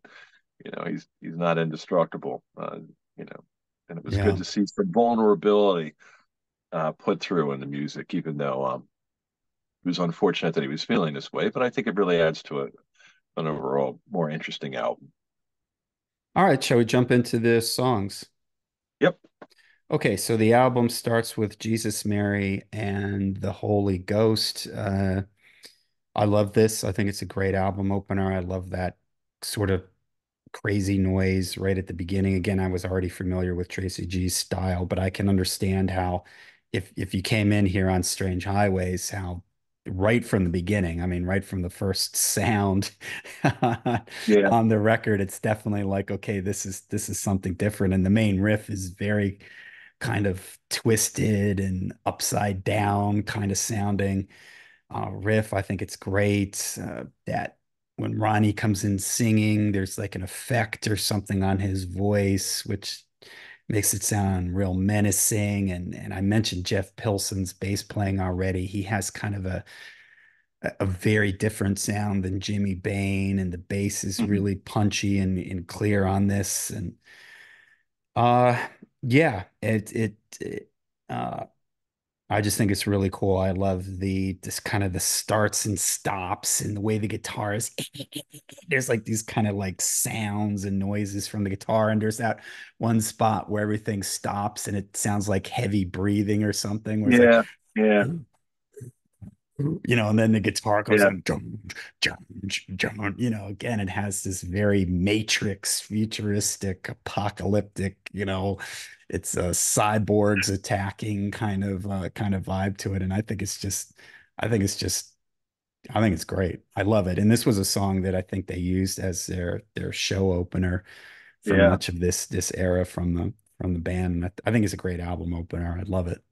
you know, he's he's not indestructible. Uh, you know, and it was good to see some vulnerability uh, put through in the music, even though um, it was unfortunate that he was feeling this way. But I think it really adds to it an overall more interesting album. All right, shall we jump into the songs? Yep. Okay, so the album starts with Jesus, Mary, and the Holy Ghost. Uh, I love this. I think it's a great album opener. I love that sort of crazy noise right at the beginning. Again, I was already familiar with Tracy G's style, but I can understand how if if you came in here on Strange Highways, how right from the beginning, I mean, right from the first sound Yeah. on the record, it's definitely like, okay, this is this is something different. And the main riff is very kind of twisted and upside down kind of sounding uh, riff. I think it's great uh, that when Ronnie comes in singing, there's like an effect or something on his voice, which makes it sound real menacing. And and I mentioned Jeff Pilson's bass playing already. He has kind of a a very different sound than Jimmy Bain, and the bass is Mhm. really punchy and, and clear on this. And uh yeah, it it, it uh I just think it's really cool. I love the just kind of the starts and stops and the way the guitar is. There's like these kind of like sounds and noises from the guitar, and there's that one spot where everything stops and it sounds like heavy breathing or something, where it's like Yeah. Yeah. you know, and then the guitar goes Yeah. like, dun, dun, dun, you know, again, it has this very Matrix, futuristic, apocalyptic, you know, it's a cyborgs attacking kind of uh, kind of vibe to it, and I think it's just, I think it's just, I think it's great. I love it, and this was a song that I think they used as their their show opener for Yeah. much of this this era from the from the band. And I, I think it's a great album opener. I love it.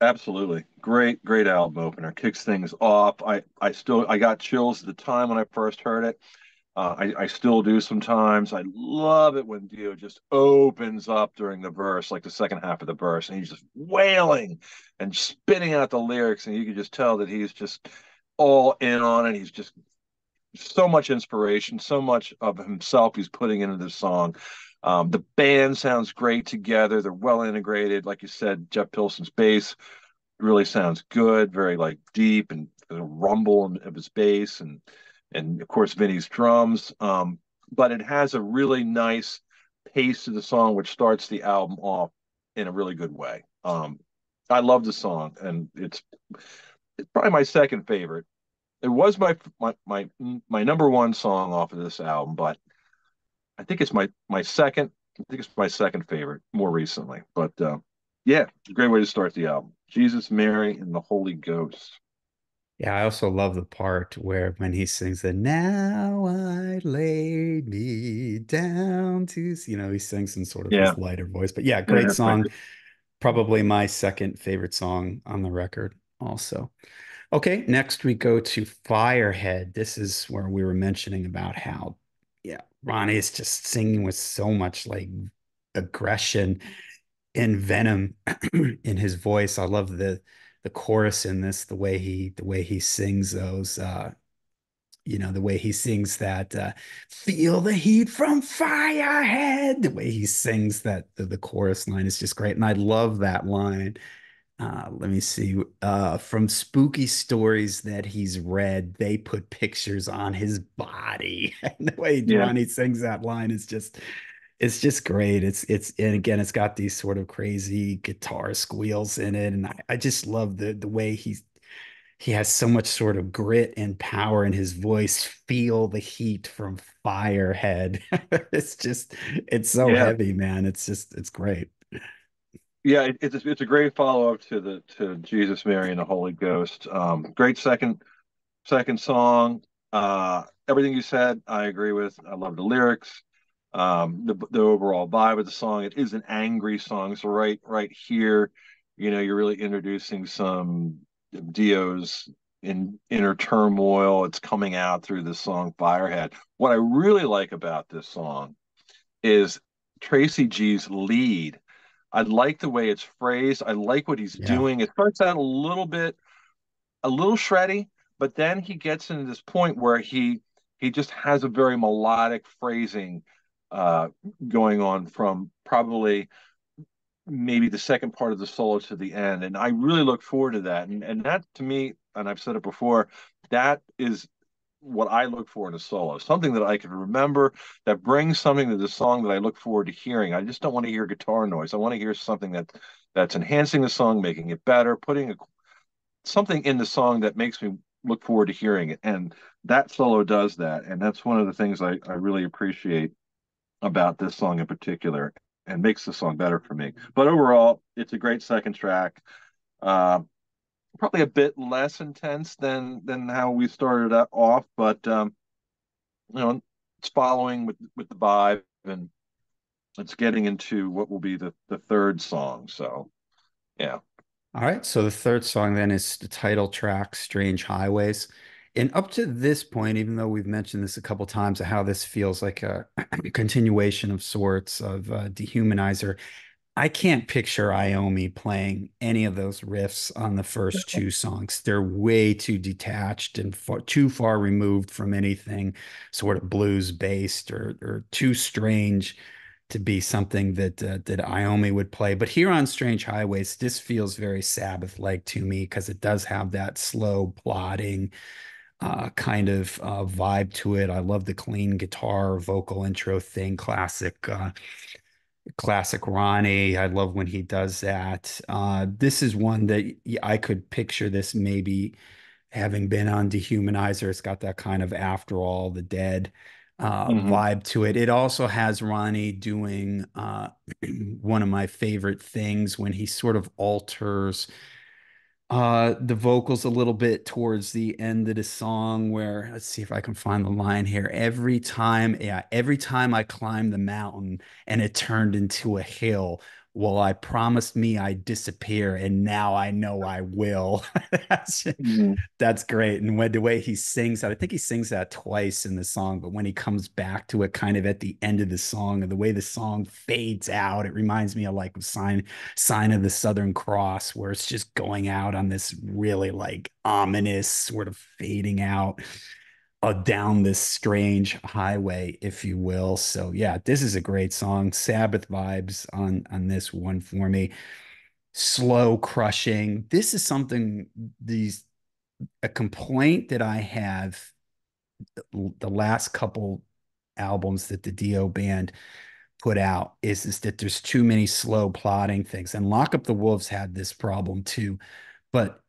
Absolutely. Great, great album opener. Kicks things off. I, I still I got chills at the time when I first heard it. Uh, I, I still do sometimes. I love it when Dio just opens up during the verse, like the second half of the verse, and he's just wailing and spitting out the lyrics, and you can just tell that he's just all in on it. He's just so much inspiration, so much of himself he's putting into this song. Um, the band sounds great together. They're well integrated. Like you said, Jeff Pilson's bass really sounds good, very like deep and the rumble of his bass and and of course Vinny's drums. Um, but it has a really nice pace to the song, which starts the album off in a really good way. Um, I love the song, and it's it's probably my second favorite. It was my my my my number one song off of this album, but I think it's my my second. I think it's my second favorite more recently. But uh, yeah, great way to start the album. Jesus, Mary, and the Holy Ghost. Yeah, I also love the part where when he sings the now I laid me down to, you know, he sings in sort of Yeah, his lighter voice. But yeah, yeah, great my song. Probably my second favorite song on the record also. Okay, next we go to Firehead. This is where we were mentioning about how, yeah, Ronnie is just singing with so much like aggression and venom in his voice. I love the the chorus in this, the way he the way he sings those uh you know, the way he sings that uh feel the heat from firehead. The way he sings that the, the chorus line is just great. And I love that line. Uh, let me see. Uh, from spooky stories that he's read, they put pictures on his body. And the way yeah, Ronnie sings that line is just it's just great. It's it's and again, it's got these sort of crazy guitar squeals in it, and I, I just love the the way he's he has so much sort of grit and power in his voice. Feel the heat from Firehead. It's just it's so yeah, heavy, man. It's just it's great. yeah. It, it's it's a great follow up to the to Jesus, Mary, and the Holy Ghost. Um, great second second song. Uh, everything you said, I agree with. I love the lyrics. Um, the the overall vibe of the song. It is an angry song. So right right here, you know, you're really introducing some Dio's in inner turmoil. It's coming out through the song Firehead. What I really like about this song is Tracy G's lead. I like the way it's phrased. I like what he's Yeah. doing. It starts out a little bit a little shreddy, but then he gets into this point where he he just has a very melodic phrasing uh, going on from probably maybe the second part of the solo to the end, and I really look forward to that. And and that to me, and I've said it before, that is what I look for in a solo, something that I can remember that brings something to the song that I look forward to hearing. I just don't want to hear guitar noise. I want to hear something that that's enhancing the song, making it better, putting a, something in the song that makes me look forward to hearing it. And that solo does that. And that's one of the things I, I really appreciate about this song in particular and makes the song better for me. But overall, it's a great second track. Uh, probably a bit less intense than than how we started off, but um, you know, it's following with with the vibe and it's getting into what will be the the third song. So, yeah. All right. So the third song then is the title track, Strange Highways. And up to this point, even though we've mentioned this a couple times, of how this feels like a, a continuation of sorts of uh, Dehumanizer, I can't picture Iommi playing any of those riffs on the first two songs. They're way too detached and far, too far removed from anything sort of blues based or, or too strange to be something that uh, that Iommi would play. But here on Strange Highways, this feels very Sabbath like to me because it does have that slow plodding uh, kind of uh, vibe to it. I love the clean guitar vocal intro thing, classic uh, classic Ronnie. I love when he does that. Uh, this is one that I could picture this maybe having been on Dehumanizer. It's got that kind of after all the dead uh, mm-hmm. vibe to it. It also has Ronnie doing uh, one of my favorite things when he sort of alters uh the vocals a little bit towards the end of the song where let's see if I can find the line here. Every time yeah every time I climbed the mountain and it turned into a hill well I promised me I'd disappear and now I know I will that's mm-hmm. that's great and when the way he sings that I think he sings that twice in the song but when he comes back to it kind of at the end of the song and the way the song fades out it reminds me of like sign sign of the Southern Cross where it's just going out on this really like ominous sort of fading out uh, down this strange highway, if you will. So yeah, this is a great song. Sabbath vibes on on this one for me. Slow crushing. This is something these a complaint that I have the last couple albums that the Dio band put out is, is that there's too many slow plotting things. And Lock Up the Wolves had this problem too. But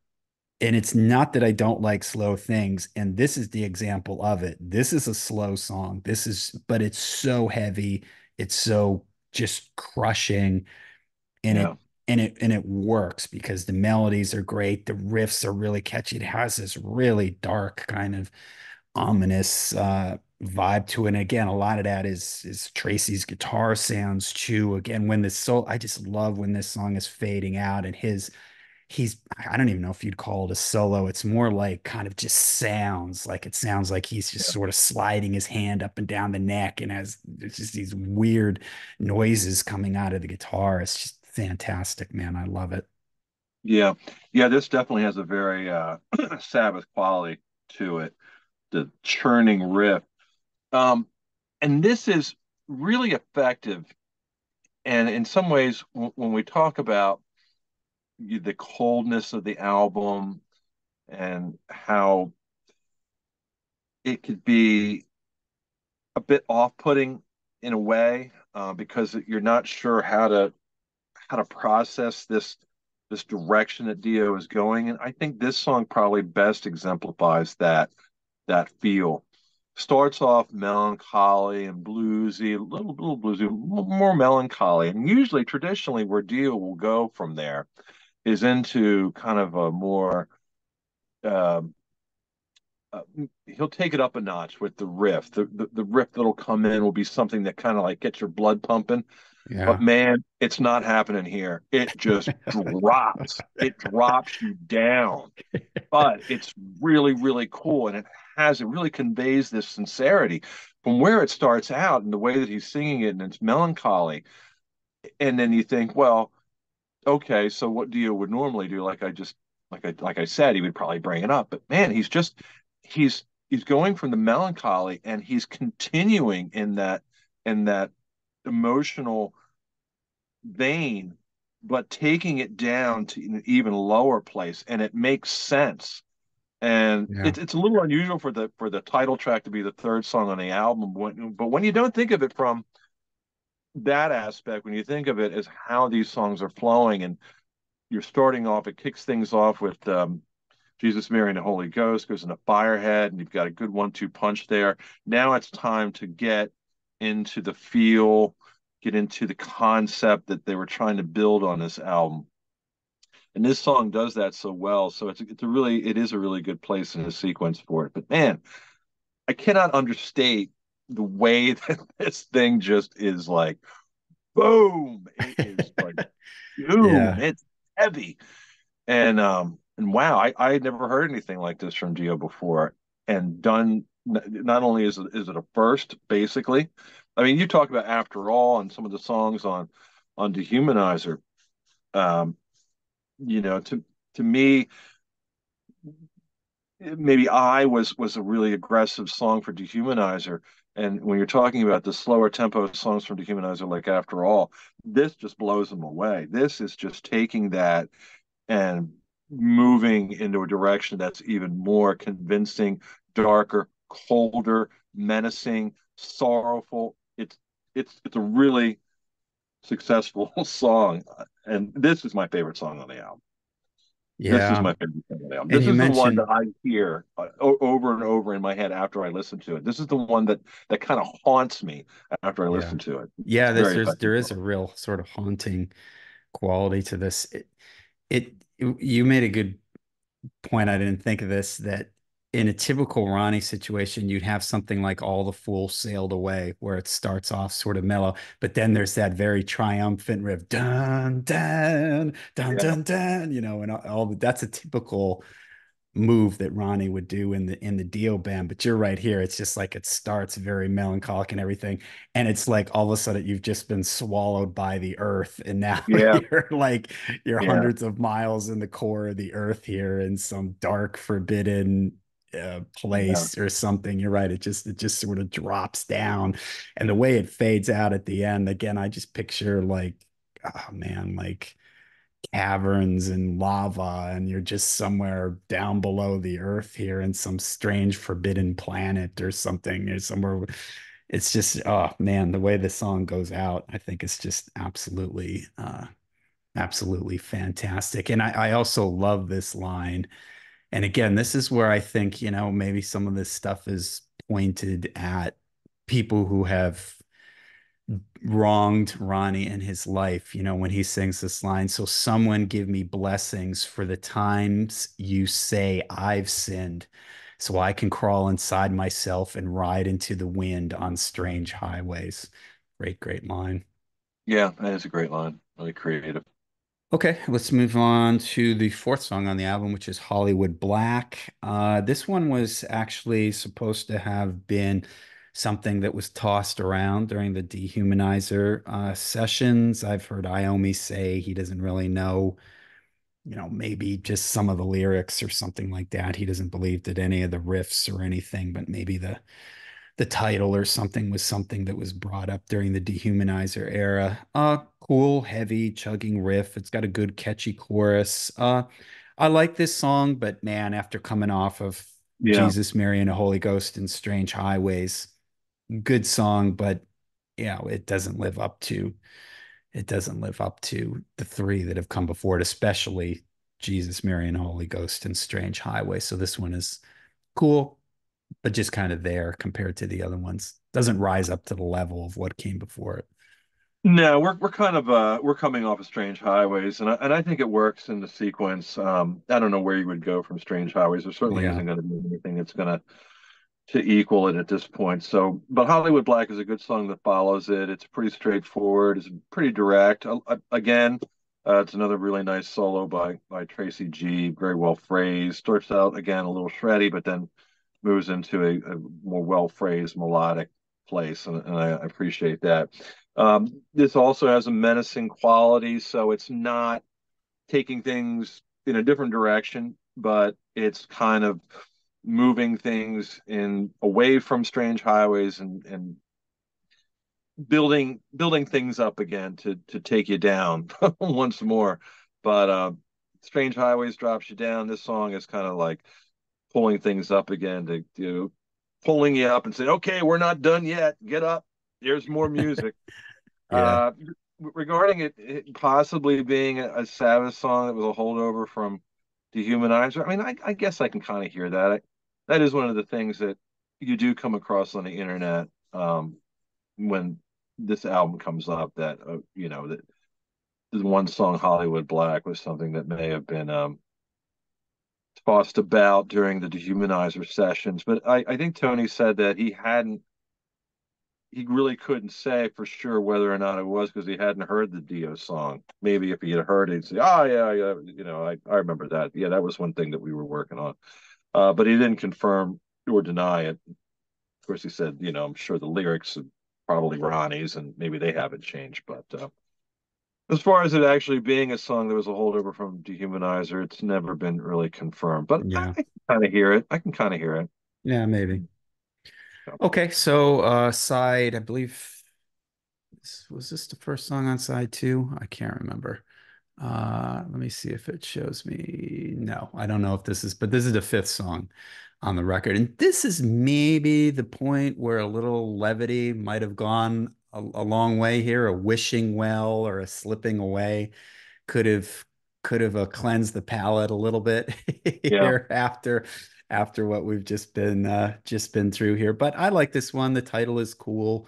and it's not that I don't like slow things. And this is the example of it. This is a slow song. This is, but it's so heavy. It's so just crushing. And yeah. it, and it, and it works because the melodies are great. The riffs are really catchy. It has this really dark kind of ominous, uh, vibe to it. And again, a lot of that is is Tracy's guitar sounds too. Again, when the soul, I just love when this song is fading out and his he's I don't even know if you'd call it a solo. It's more like kind of just sounds like it sounds like he's just yeah. sort of sliding his hand up and down the neck and has just these weird noises coming out of the guitar. It's just fantastic, man. I love it. Yeah. Yeah, this definitely has a very uh Sabbath quality to it. The churning riff. Um and this is really effective and in some ways when we talk about the coldness of the album and how it could be a bit off-putting in a way uh, because you're not sure how to how to process this this direction that Dio is going. And I think this song probably best exemplifies that that feel. Starts off melancholy and bluesy a little little bluesy more melancholy. And usually traditionally where Dio will go from there is into kind of a more um, uh, he'll take it up a notch with the riff. The, the, the riff that'll come in will be something that kind of like gets your blood pumping. Yeah. But man, it's not happening here. It just drops. It drops you down. But it's really, really cool, and it has it really conveys this sincerity from where it starts out and the way that he's singing it, and it's melancholy. And then you think, well, okay, so what Dio would normally do, like I just like I like I said, he would probably bring it up. But man, he's just he's he's going from the melancholy and he's continuing in that in that emotional vein, but taking it down to an even lower place, and it makes sense and Yeah. it's it's a little unusual for the for the title track to be the third song on the album. But when you don't think of it from that aspect, when you think of it as how these songs are flowing, and you're starting off, it kicks things off with um, Jesus, Mary, and the Holy Ghost goes into Firehead, and you've got a good one-two punch there. Now it's time to get into the feel, get into the concept that they were trying to build on this album. And this song does that so well. So it's it's a really it is a really good place in the sequence for it. But man, I cannot understate the way that this thing just is like boom. It is like boom. Yeah. It's heavy. And um and wow, I, I had never heard anything like this from Dio before. And done not only is it is it a first, basically. I mean, you talk about After All and some of the songs on on Dehumanizer. Um, you know, to to me, maybe I was was a really aggressive song for Dehumanizer. And when you're talking about the slower tempo songs from Dehumanizer, like After All, this just blows them away. This is just taking that and moving into a direction that's even more convincing, darker, colder, menacing, sorrowful. It's it's it's a really successful song, and this is my favorite song on the album. Yeah. This is my favorite song on the album. this is mentioned... the one that I hear uh, over and over in my head after I listen to it. This is the one that that kind of haunts me after I yeah. listen to it. Yeah, there's, there is a real sort of haunting quality to this. It, it you made a good point. I didn't think of this that in a typical Ronnie situation, you'd have something like All the Fools Sailed Away, where it starts off sort of mellow, but then there's that very triumphant riff, dun, dun, dun, yeah. dun, dun, you know, and all, that's a typical move that Ronnie would do in the in the Dio band. But you're right here. It's just like it starts very melancholic and everything. And it's like all of a sudden you've just been swallowed by the earth. And now yeah. you're like you're yeah. hundreds of miles in the core of the earth here in some dark, forbidden uh, place yeah. or something. You're right. It just it just sort of drops down, and the way it fades out at the end. Again, I just picture like, oh man, like caverns and lava, and you're just somewhere down below the earth here in some strange forbidden planet or something, or somewhere. It's just oh man, the way the song goes out, I think it's just absolutely, uh, absolutely fantastic. And I, I also love this line and again, this is where I think, you know, maybe some of this stuff is pointed at people who have wronged Ronnie in his life, you know, when he sings this line. So, someone give me blessings for the times you say I've sinned, so I can crawl inside myself and ride into the wind on strange highways. Great, great line. Yeah, that is a great line. Really creative. Okay, let's move on to the fourth song on the album, which is Hollywood Black. Uh, this one was actually supposed to have been something that was tossed around during the Dehumanizer uh, sessions. I've heard Iommi say he doesn't really know, you know, maybe just some of the lyrics or something like that. He doesn't believe that any of the riffs or anything, but maybe the the title or something was something that was brought up during the dehumanizer era. Uh cool, heavy, chugging riff. It's got a good catchy chorus. Uh I like this song, but man, after coming off of yeah. Jesus, Mary, and the Holy Ghost and Strange Highways, good song, but you know, it doesn't live up to it doesn't live up to the three that have come before it, especially Jesus, Mary, and Holy Ghost and Strange Highway. So this one is cool, but just kind of there compared to the other ones. Doesn't rise up to the level of what came before it. No, we're we're kind of uh we're coming off of Strange Highways, and I, and I think it works in the sequence. Um, I don't know where you would go from Strange Highways. There certainly yeah. isn't going to be anything that's going to to equal it at this point. So, but Hollywood Black is a good song that follows it. It's pretty straightforward. It's pretty direct. Uh, again, uh, it's another really nice solo by by Tracy G. Very well phrased. Starts out again a little shreddy, but then moves into a, a more well phrased melodic place, and, and I appreciate that. Um, this also has a menacing quality, so it's not taking things in a different direction, but it's kind of moving things in away from strange highways and and building building things up again to to take you down once more. But uh, strange highways drops you down. This song is kind of like pulling things up again to do pulling you up and saying, "Okay, we're not done yet. Get up. There's more music." yeah. Uh, regarding it, it, possibly being a, a Sabbath song that was a holdover from Dehumanizer, I mean, I, I guess I can kind of hear that. I, that is one of the things that you do come across on the internet um, when this album comes up. That uh, you know that the one song Hollywood Black was something that may have been um, tossed about during the dehumanizer sessions. But I, I think Tony said that he hadn't, he really couldn't say for sure whether or not it was because he hadn't heard the Dio song. Maybe if he had heard it, he'd say, oh, yeah, yeah, you know, I, I remember that. Yeah, that was one thing that we were working on. Uh, but he didn't confirm or deny it. Of course, he said, you know, I'm sure the lyrics are probably Ronnie's and maybe they haven't changed, but uh, as far as it actually being a song that was a holdover from Dehumanizer, it's never been really confirmed. But yeah. I, can kind of hear it. I can kind of hear it. Yeah, maybe. Okay, so uh side, I believe was this the first song on side two? I can't remember. Uh let me see if it shows me. No, I don't know if this is, but this is the fifth song on the record. And this is maybe the point where a little levity might have gone a, a long way here. A wishing well or a slipping away could have could have uh, cleansed the palate a little bit here yeah. after after what we've just been uh, just been through here. But I like this one. The title is cool.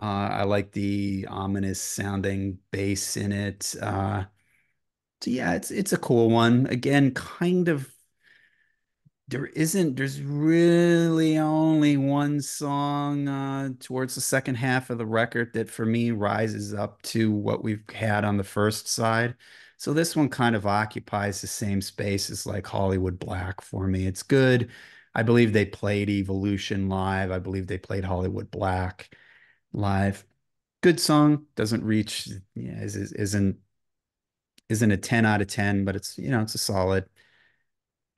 Uh, I like the ominous sounding bass in it. Uh, so yeah, it's it's a cool one. Again, kind of there isn't there's really only one song uh, towards the second half of the record that for me rises up to what we've had on the first side. So this one kind of occupies the same space as like hollywood black for me. It's good. I believe they played evolution live. I believe they played hollywood black live. Good song. Doesn't reach yeah is, isn't isn't a 10 out of 10 but it's you know it's a solid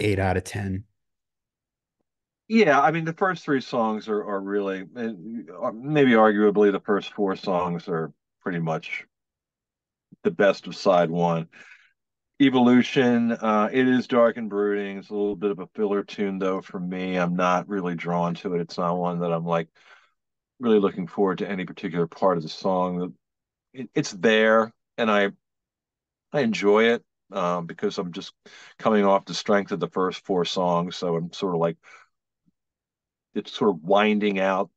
8 out of 10 yeah, I mean the first three songs are are really uh, maybe arguably the first four songs are pretty much the best of side one. Evolution, uh, it is dark and brooding. It's a little bit of a filler tune though for me. I'm not really drawn to it. It's not one that I'm like really looking forward to any particular part of the song. It, it's there, and I I enjoy it um, because I'm just coming off the strength of the first four songs. So I'm sort of like it's sort of winding out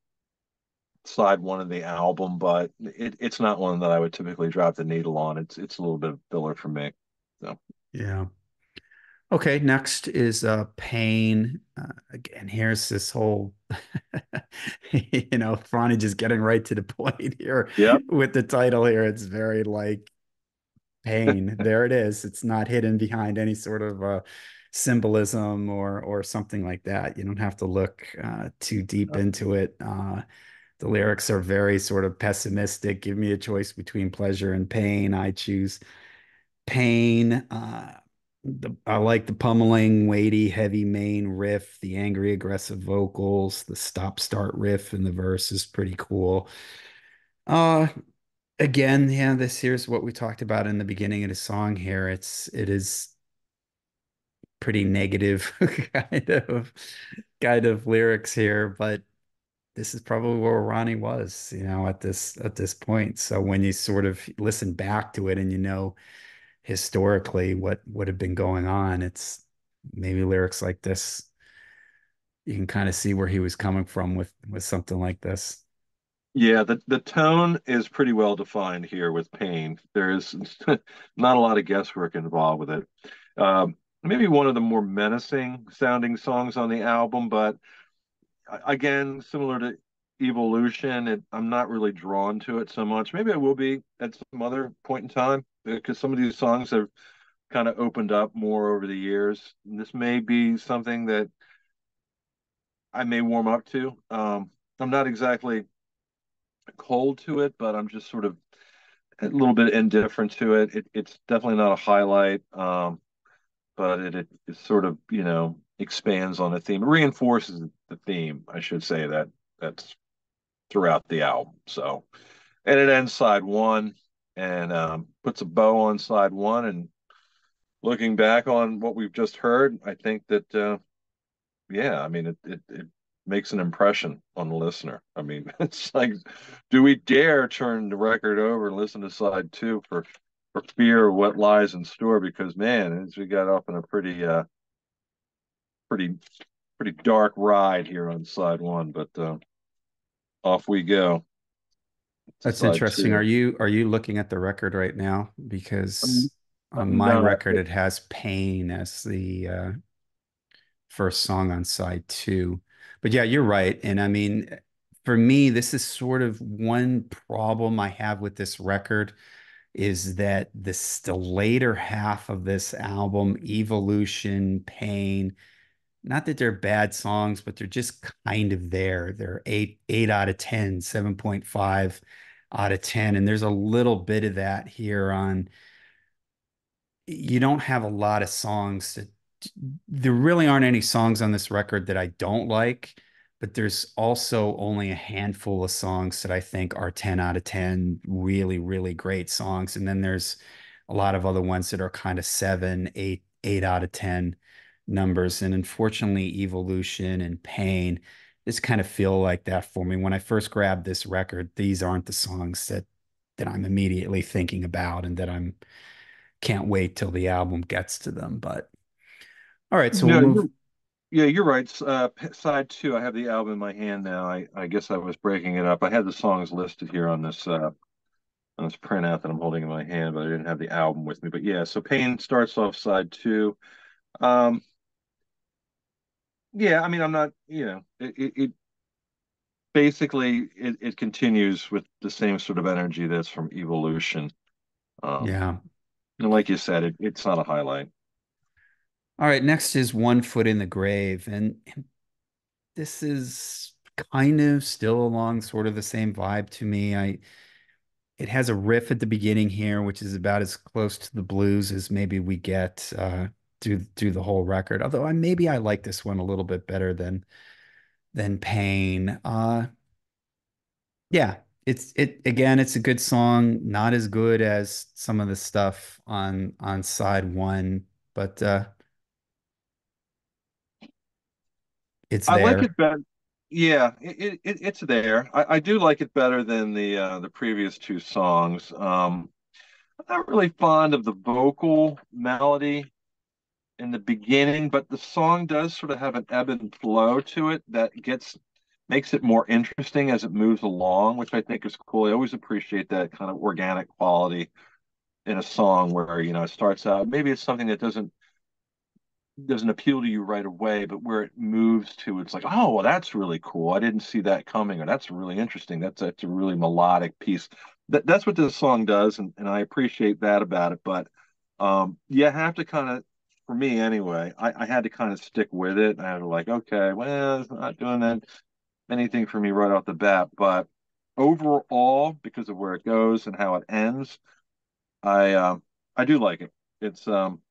side one of the album, but it, it's not one that I would typically drop the needle on. It's it's a little bit of filler for me. So yeah. Okay, next is uh pain. Uh, again, here's this whole you know, Ronnie just getting right to the point here yep. with the title here. It's very like pain. there it is. It's not hidden behind any sort of uh symbolism or or something like that. You don't have to look uh, too deep into it. Uh, the lyrics are very sort of pessimistic. Give me a choice between pleasure and pain. I choose pain. Uh, the, I like the pummeling, weighty, heavy main riff, the angry, aggressive vocals, the stop start riff in the verse is pretty cool. Uh, again, yeah, this here's what we talked about in the beginning of the song here. It's it is pretty negative kind of kind of lyrics here, but this is probably where Ronnie was, you know, at this at this point. So when you sort of listen back to it and you know historically what would have been going on, it's maybe lyrics like this. You can kind of see where he was coming from with with something like this. Yeah, the, the tone is pretty well defined here with Pain. There's not a lot of guesswork involved with it. Um, maybe one of the more menacing sounding songs on the album, but again, similar to Evolution, it, I'm not really drawn to it so much. Maybe I will be at some other point in time because some of these songs have kind of opened up more over the years. And this may be something that I may warm up to. Um, I'm not exactly cold to it, but I'm just sort of a little bit indifferent to it. it it's definitely not a highlight. Um, but it, it, it sort of you know expands on the theme, it reinforces the theme. I should say that that's throughout the album. So, and it ends side one and um, puts a bow on side one. And looking back on what we've just heard, I think that uh, yeah, I mean, it, it, it makes an impression on the listener. I mean, it's like, do we dare turn the record over and listen to side two for for fear of what lies in store? Because man, as we got off in a pretty uh pretty pretty dark ride here on side one, but uh, off we go. That's interesting. Two. Are you are you looking at the record right now? Because um, on my no, record, it has "Pain" as the uh, first song on side two. But yeah, you're right. And I mean, for me, this is sort of one problem I have with this record is that this the later half of this album, Evolution, Pain, not that they're bad songs, but they're just kind of there. They're eight, eight out of 10, 7.5 out of 10. And there's a little bit of that here on you don't have a lot of songs that there really aren't any songs on this record that I don't like, but there's also only a handful of songs that I think are 10 out of 10 really, really great songs. And then there's a lot of other ones that are kind of seven, eight, eight out of 10 numbers. And unfortunately, Evolution and Pain just kind of feel like that for me. When I first grabbed this record, these aren't the songs that that I'm immediately thinking about and that I'm can't wait till the album gets to them. But all right, so we'll move. Yeah, you're right. Uh, side two, I have the album in my hand now. I, I guess I was breaking it up. I had the songs listed here on this uh, on this printout that I'm holding in my hand, but I didn't have the album with me. But yeah, so Pain starts off side two. Um, yeah, I mean, I'm not, you know, it, it, it basically it, it continues with the same sort of energy that's from Evolution. Um, yeah. And like you said, it, it's not a highlight. All right, next is One Foot in the Grave. And this is kind of still along sort of the same vibe to me. I it has a riff at the beginning here, which is about as close to the blues as maybe we get uh through through the whole record. Although I maybe I like this one a little bit better than than Pain. Uh yeah, it's it again, it's a good song, not as good as some of the stuff on on side one, but uh it's I like it better. Yeah, it, it it's there. I, I do like it better than the uh the previous two songs. Um I'm not really fond of the vocal melody in the beginning, but the song does sort of have an ebb and flow to it that gets makes it more interesting as it moves along, which I think is cool. I always appreciate that kind of organic quality in a song where you know it starts out maybe it's something that doesn't doesn't appeal to you right away, but where it moves to, it's like, oh, well, that's really cool. I didn't see that coming, or that's really interesting. That's that's a really melodic piece. That that's what this song does, and, and I appreciate that about it. But um, you have to kind of for me anyway, I, I had to kind of stick with it. I had to like, okay, well, it's not doing that anything for me right off the bat. But overall, because of where it goes and how it ends, I um I do like it. It's um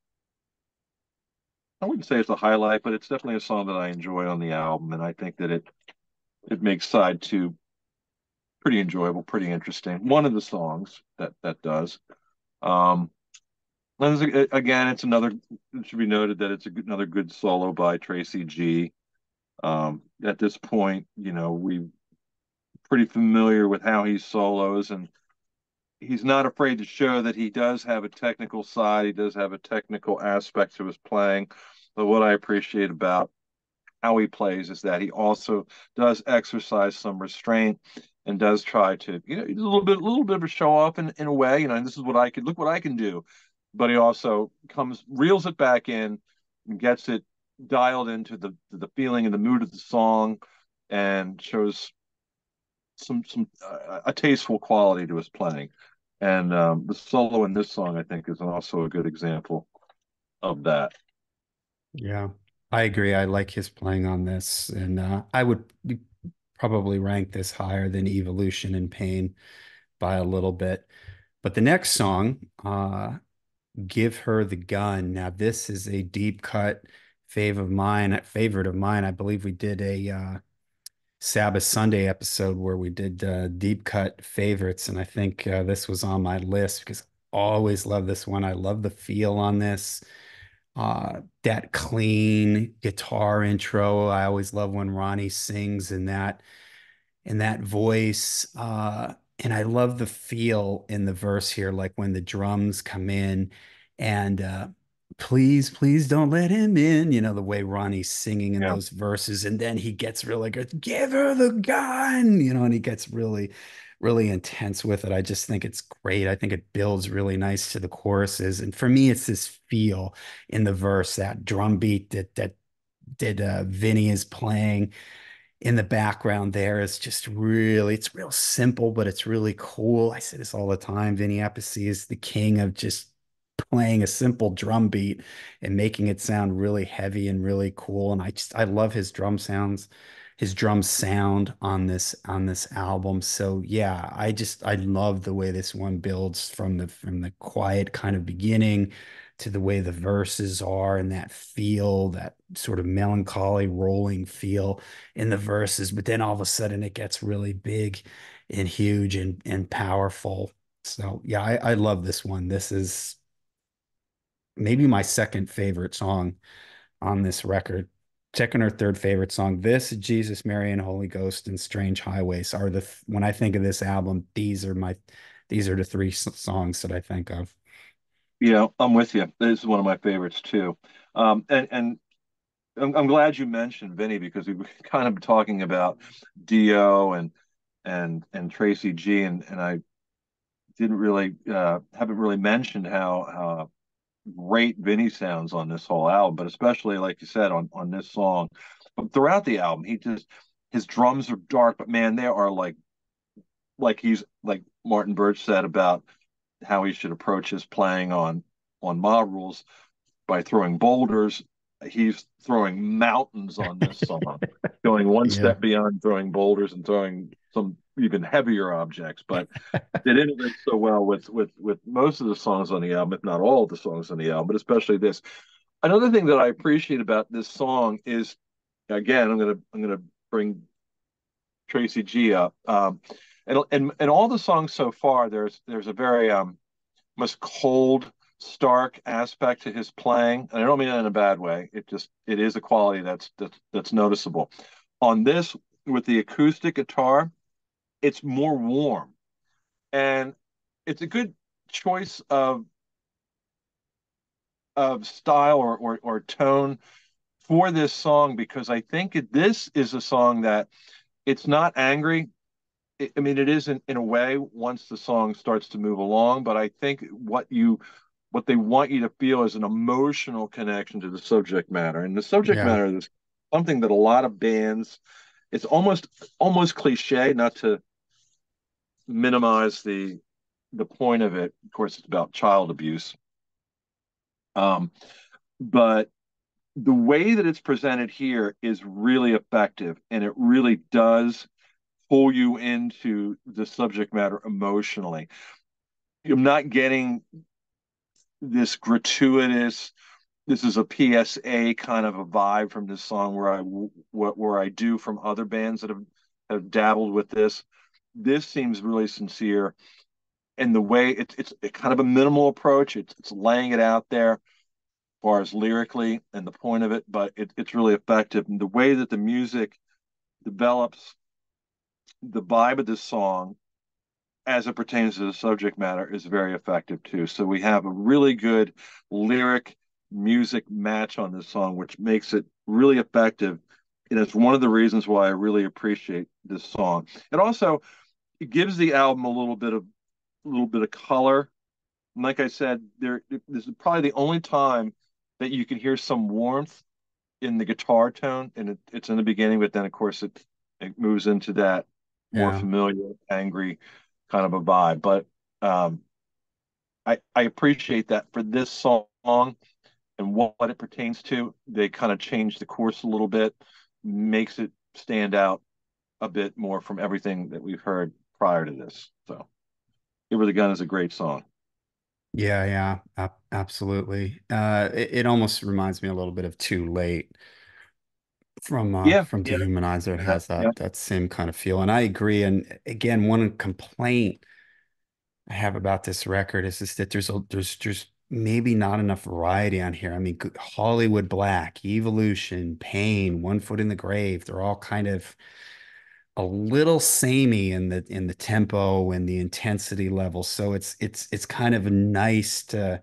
I wouldn't say it's a highlight, but it's definitely a song that I enjoy on the album, and I think that it it makes side two pretty enjoyable, pretty interesting. One of the songs that that does. Um, and again, it's another. It should be noted that it's a, another good solo by Tracy G. Um, at this point, you know, we pretty familiar with how he solos, and he's not afraid to show that he does have a technical side. He does have a technical aspect to his playing. But what I appreciate about how he plays is that he also does exercise some restraint and does try to, you know, a little bit, a little bit of a show off in, in a way. You know, this is what I could look what I can do but he also comes reels it back in and gets it dialed into the the feeling and the mood of the song and shows some some uh, a tasteful quality to his playing and um, the solo in this song i think is also a good example of that yeah i agree i like his playing on this and uh, i would probably rank this higher than evolution and pain by a little bit but the next song uh, Give Her the Gun. Now, this is a deep cut favorite of mine. Favorite of mine. I believe we did a uh, Sabbath Sunday episode where we did uh, deep cut favorites, and I think uh, this was on my list because I always love this one. I love the feel on this. uh, that clean guitar intro. I always love when Ronnie sings in that in that voice. Uh, and I love the feel in the verse here, like when the drums come in and uh, please, please don't let him in. You know, the way Ronnie's singing in Yeah. those verses. And then he gets really good, give her the gun, you know, and he gets really, really intense with it. I just think it's great. I think it builds really nice to the choruses. And for me, it's this feel in the verse, that drum beat that that that uh, Vinny is playing in the background there is just really, it's real simple, but it's really cool. I say this all the time. Vinny Appice is the king of just playing a simple drum beat and making it sound really heavy and really cool. And I just I love his drum sounds, his drum sound on this on this album. So yeah, I just I love the way this one builds from the from the quiet kind of beginning to the way the verses are and that feel, that sort of melancholy rolling feel in the verses. But then all of a sudden it gets really big and huge and and powerful. So yeah, I, I love this one. This is maybe my second favorite song on this record. Second or third favorite song. This, Jesus, Mary, and Holy Ghost, and Strange Highways are the when I think of this album, these are my these are the three songs that I think of. Yeah, I'm with you. This is one of my favorites too. Um, and and I'm, I'm glad you mentioned Vinny because we were kind of talking about Dio and and and Tracy G and and I didn't really uh, haven't really mentioned how how great Vinny sounds on this whole album, but especially like you said on on this song. But throughout the album, he just his drums are dark, but man, they are like like he's like Martin Birch said about how he should approach his playing on on Mob Rules by throwing boulders. He's throwing mountains on this song, going one Yeah. step beyond throwing boulders and throwing some even heavier objects. But it integrates so well with with with most of the songs on the album, if not all of the songs on the album, but especially this. Another thing that I appreciate about this song is, again, I'm gonna I'm gonna bring Tracy G up. Um, and and and all the songs so far, there's there's a very um almost cold, stark aspect to his playing, and I don't mean that in a bad way. It just it is a quality that's that's that's noticeable. On this, with the acoustic guitar, it's more warm, and it's a good choice of of style or or, or tone for this song because I think it, this is a song that it's not angry I mean, it is in, in a way once the song starts to move along, but I think what you what they want you to feel is an emotional connection to the subject matter. And the subject Yeah. matter is something that a lot of bands, it's almost almost cliche, not to minimize the the point of it. Of course, it's about child abuse. Um, but the way that it's presented here is really effective and it really does pull you into the subject matter emotionally. I'm not getting this gratuitous. This is a PSA kind of a vibe from this song where I where I do from other bands that have have dabbled with this. This seems really sincere, and the way it's it's kind of a minimal approach. It's it's laying it out there as far as lyrically and the point of it, but it, it's really effective. And the way that the music develops the vibe of this song as it pertains to the subject matter is very effective too. So we have a really good lyric music match on this song, which makes it really effective. And it's one of the reasons why I really appreciate this song. And also it gives the album a little bit of a little bit of color. And like I said, there this is probably the only time that you can hear some warmth in the guitar tone, and it, it's in the beginning, but then of course it it moves into that more Yeah. familiar, angry kind of a vibe. But um, I I appreciate that for this song and what, what it pertains to. They kind of change the course a little bit, makes it stand out a bit more from everything that we've heard prior to this. So, "Give Her the Gun" is a great song. Yeah, yeah, ab- absolutely. Uh, it, it almost reminds me a little bit of Too Late from uh Yeah, from yeah, Dehumanizer. It has yeah. that that same kind of feel, and I agree. And again, one complaint I have about this record is just that there's a there's just maybe not enough variety on here. I mean, Hollywood Black, Evolution, Pain, One Foot in the Grave, they're all kind of a little samey in the in the tempo and the intensity level. So it's it's it's kind of nice to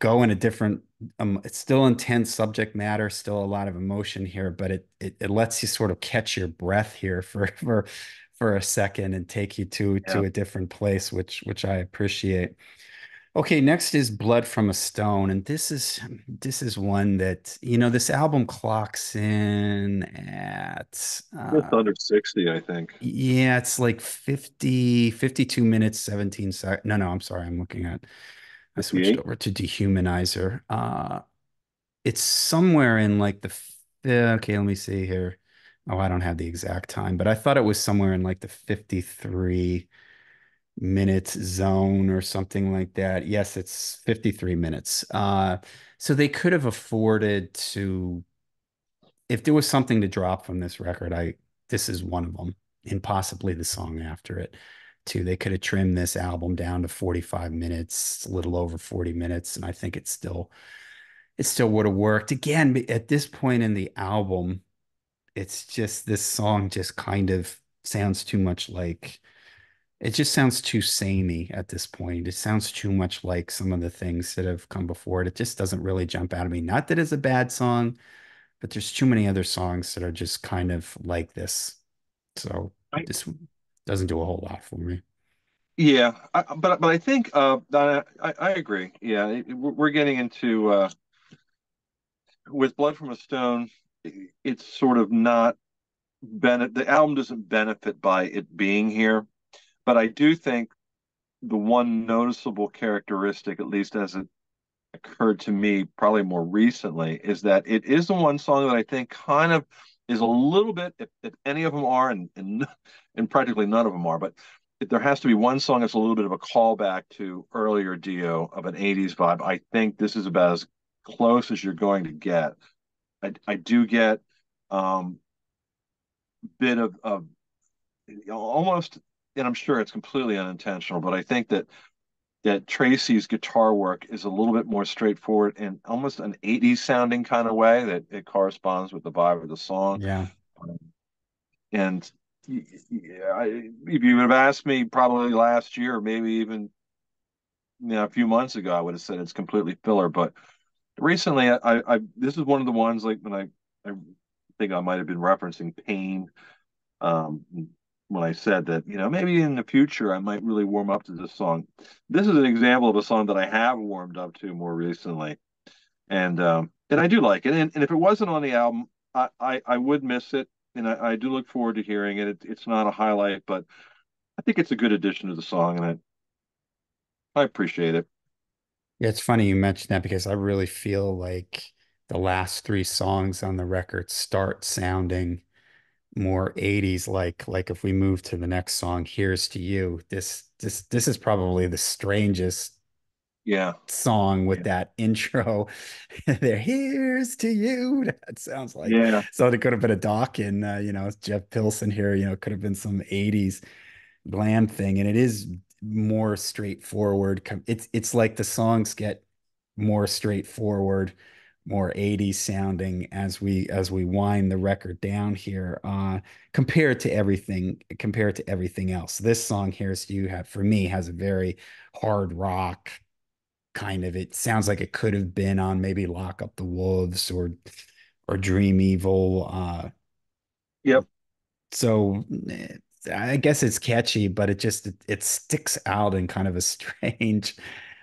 go in a different um, it's still intense subject matter, still a lot of emotion here, but it, it it lets you sort of catch your breath here for for for a second and take you to Yeah. to a different place, which which I appreciate. Okay, next is Blood from a Stone, and this is this is one that you know this album clocks in at Just uh under 60, I think. yeah, it's like 50 52 minutes 17 seconds. No, no, I'm sorry. I'm looking at I switched 58. over to Dehumanizer. Uh it's somewhere in like the yeah, okay, let me see here. Oh, I don't have the exact time, but I thought it was somewhere in like the 53 minutes zone or something like that. Yes, it's 53 minutes. Uh, so they could have afforded to, if there was something to drop from this record, I this is one of them, and possibly the song after it too. They could have trimmed this album down to 45 minutes, a little over 40 minutes, and I think it still it still would have worked. Again, at this point in the album, it's just this song just kind of sounds too much like it just sounds too samey at this point. It sounds too much like some of the things that have come before it. It just doesn't really jump out at me. Not that it's a bad song, but there's too many other songs that are just kind of like this. So I, this doesn't do a whole lot for me. yeah, I, but but I think uh, I, I agree. Yeah, we're we're getting into uh, with Blood from a Stone. It's sort of not benefit. The album doesn't benefit by it being here, but I do think the one noticeable characteristic, at least as it occurred to me probably more recently, is that it is the one song that I think kind of is a little bit, if, if any of them are, and, and and practically none of them are, but if there has to be one song that's a little bit of a callback to earlier Dio of an 80s vibe, I think this is about as close as you're going to get. I, I do get um bit of, of almost and I'm sure it's completely unintentional, but I think that that Tracy's guitar work is a little bit more straightforward and almost an 80s sounding kind of way that it corresponds with the vibe of the song. Yeah. Um, and I, if you would have asked me probably last year, or maybe even you know, a few months ago, I would have said it's completely filler. But recently, I, I this is one of the ones like when I I think I might have been referencing Pain um, when I said that, you know, maybe in the future I might really warm up to this song. This is an example of a song that I have warmed up to more recently, and um, and I do like it. And, and if it wasn't on the album, I I, I would miss it, and I, I do look forward to hearing it. it. It's not a highlight, but I think it's a good addition to the song, and I I appreciate it. Yeah, it's funny you mentioned that because I really feel like the last three songs on the record start sounding more 80s like like if we move to the next song here's to you this this this is probably the strangest Yeah, song with yeah, that intro there here's to you. That sounds like yeah, so it could have been a Dokken uh, you know Jeff Pilson here you know could have been some 80s glam thing and it is more straightforward it's it's like the songs get more straightforward more 80s sounding as we as we wind the record down here uh compared to everything compared to everything else. This song here's you have for me has a very hard rock kind of it sounds like it could have been on maybe lock up the wolves or or dream evil uh yep, so eh, I guess it's catchy, but it just it, it sticks out in kind of a strange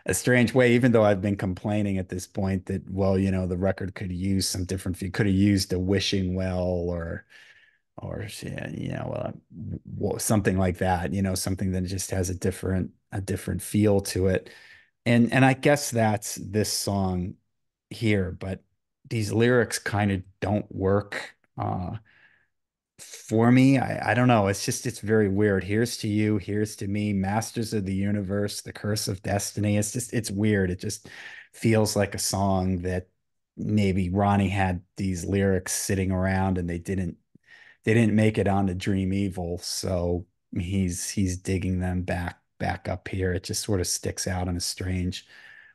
a strange way, even though I've been complaining at this point that, well, you know, the record could use some different feel, could have used a wishing well or or you know, uh, something like that, you know, something that just has a different a different feel to it. And and I guess that's this song here, but these lyrics kind of don't work. Uh for me, I, I don't know. It's just, it's very weird. Here's to you. Here's to me. Masters of the universe, the curse of destiny. It's just, it's weird. It just feels like a song that maybe Ronnie had these lyrics sitting around and they didn't, they didn't make it onto Dream Evil. So he's, he's digging them back, back up here. It just sort of sticks out in a strange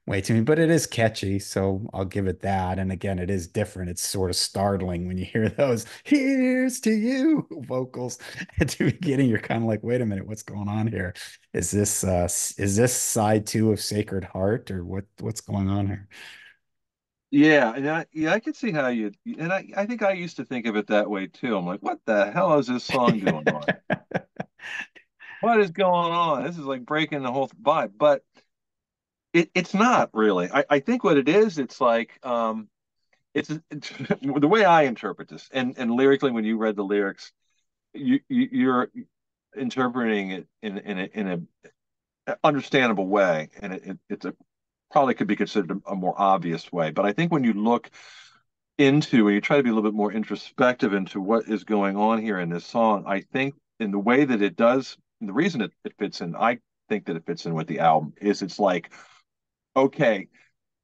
way to me, but it is catchy, so I'll give it that. And again, it is different. It's sort of startling when you hear those "Here's to you" vocals at the beginning. You're kind of like, "Wait a minute, what's going on here? Is this uh is this side two of Sacred Heart, or what what's going on here?" Yeah, and I, yeah, I can see how you, and I, I think I used to think of it that way too. I'm like, what the hell is this song doing on? What is going on? This is like breaking the whole vibe. But it, it's not really. I, I think what it is, it's like, um, it's, it's the way I interpret this, and and lyrically, when you read the lyrics, you, you you're interpreting it in in a, in a understandable way, and it, it it's a probably could be considered a, a more obvious way. But I think when you look into and you try to be a little bit more introspective into what is going on here in this song, I think in the way that it does, the reason it, it fits in, I think that it fits in with the album is it's like, okay,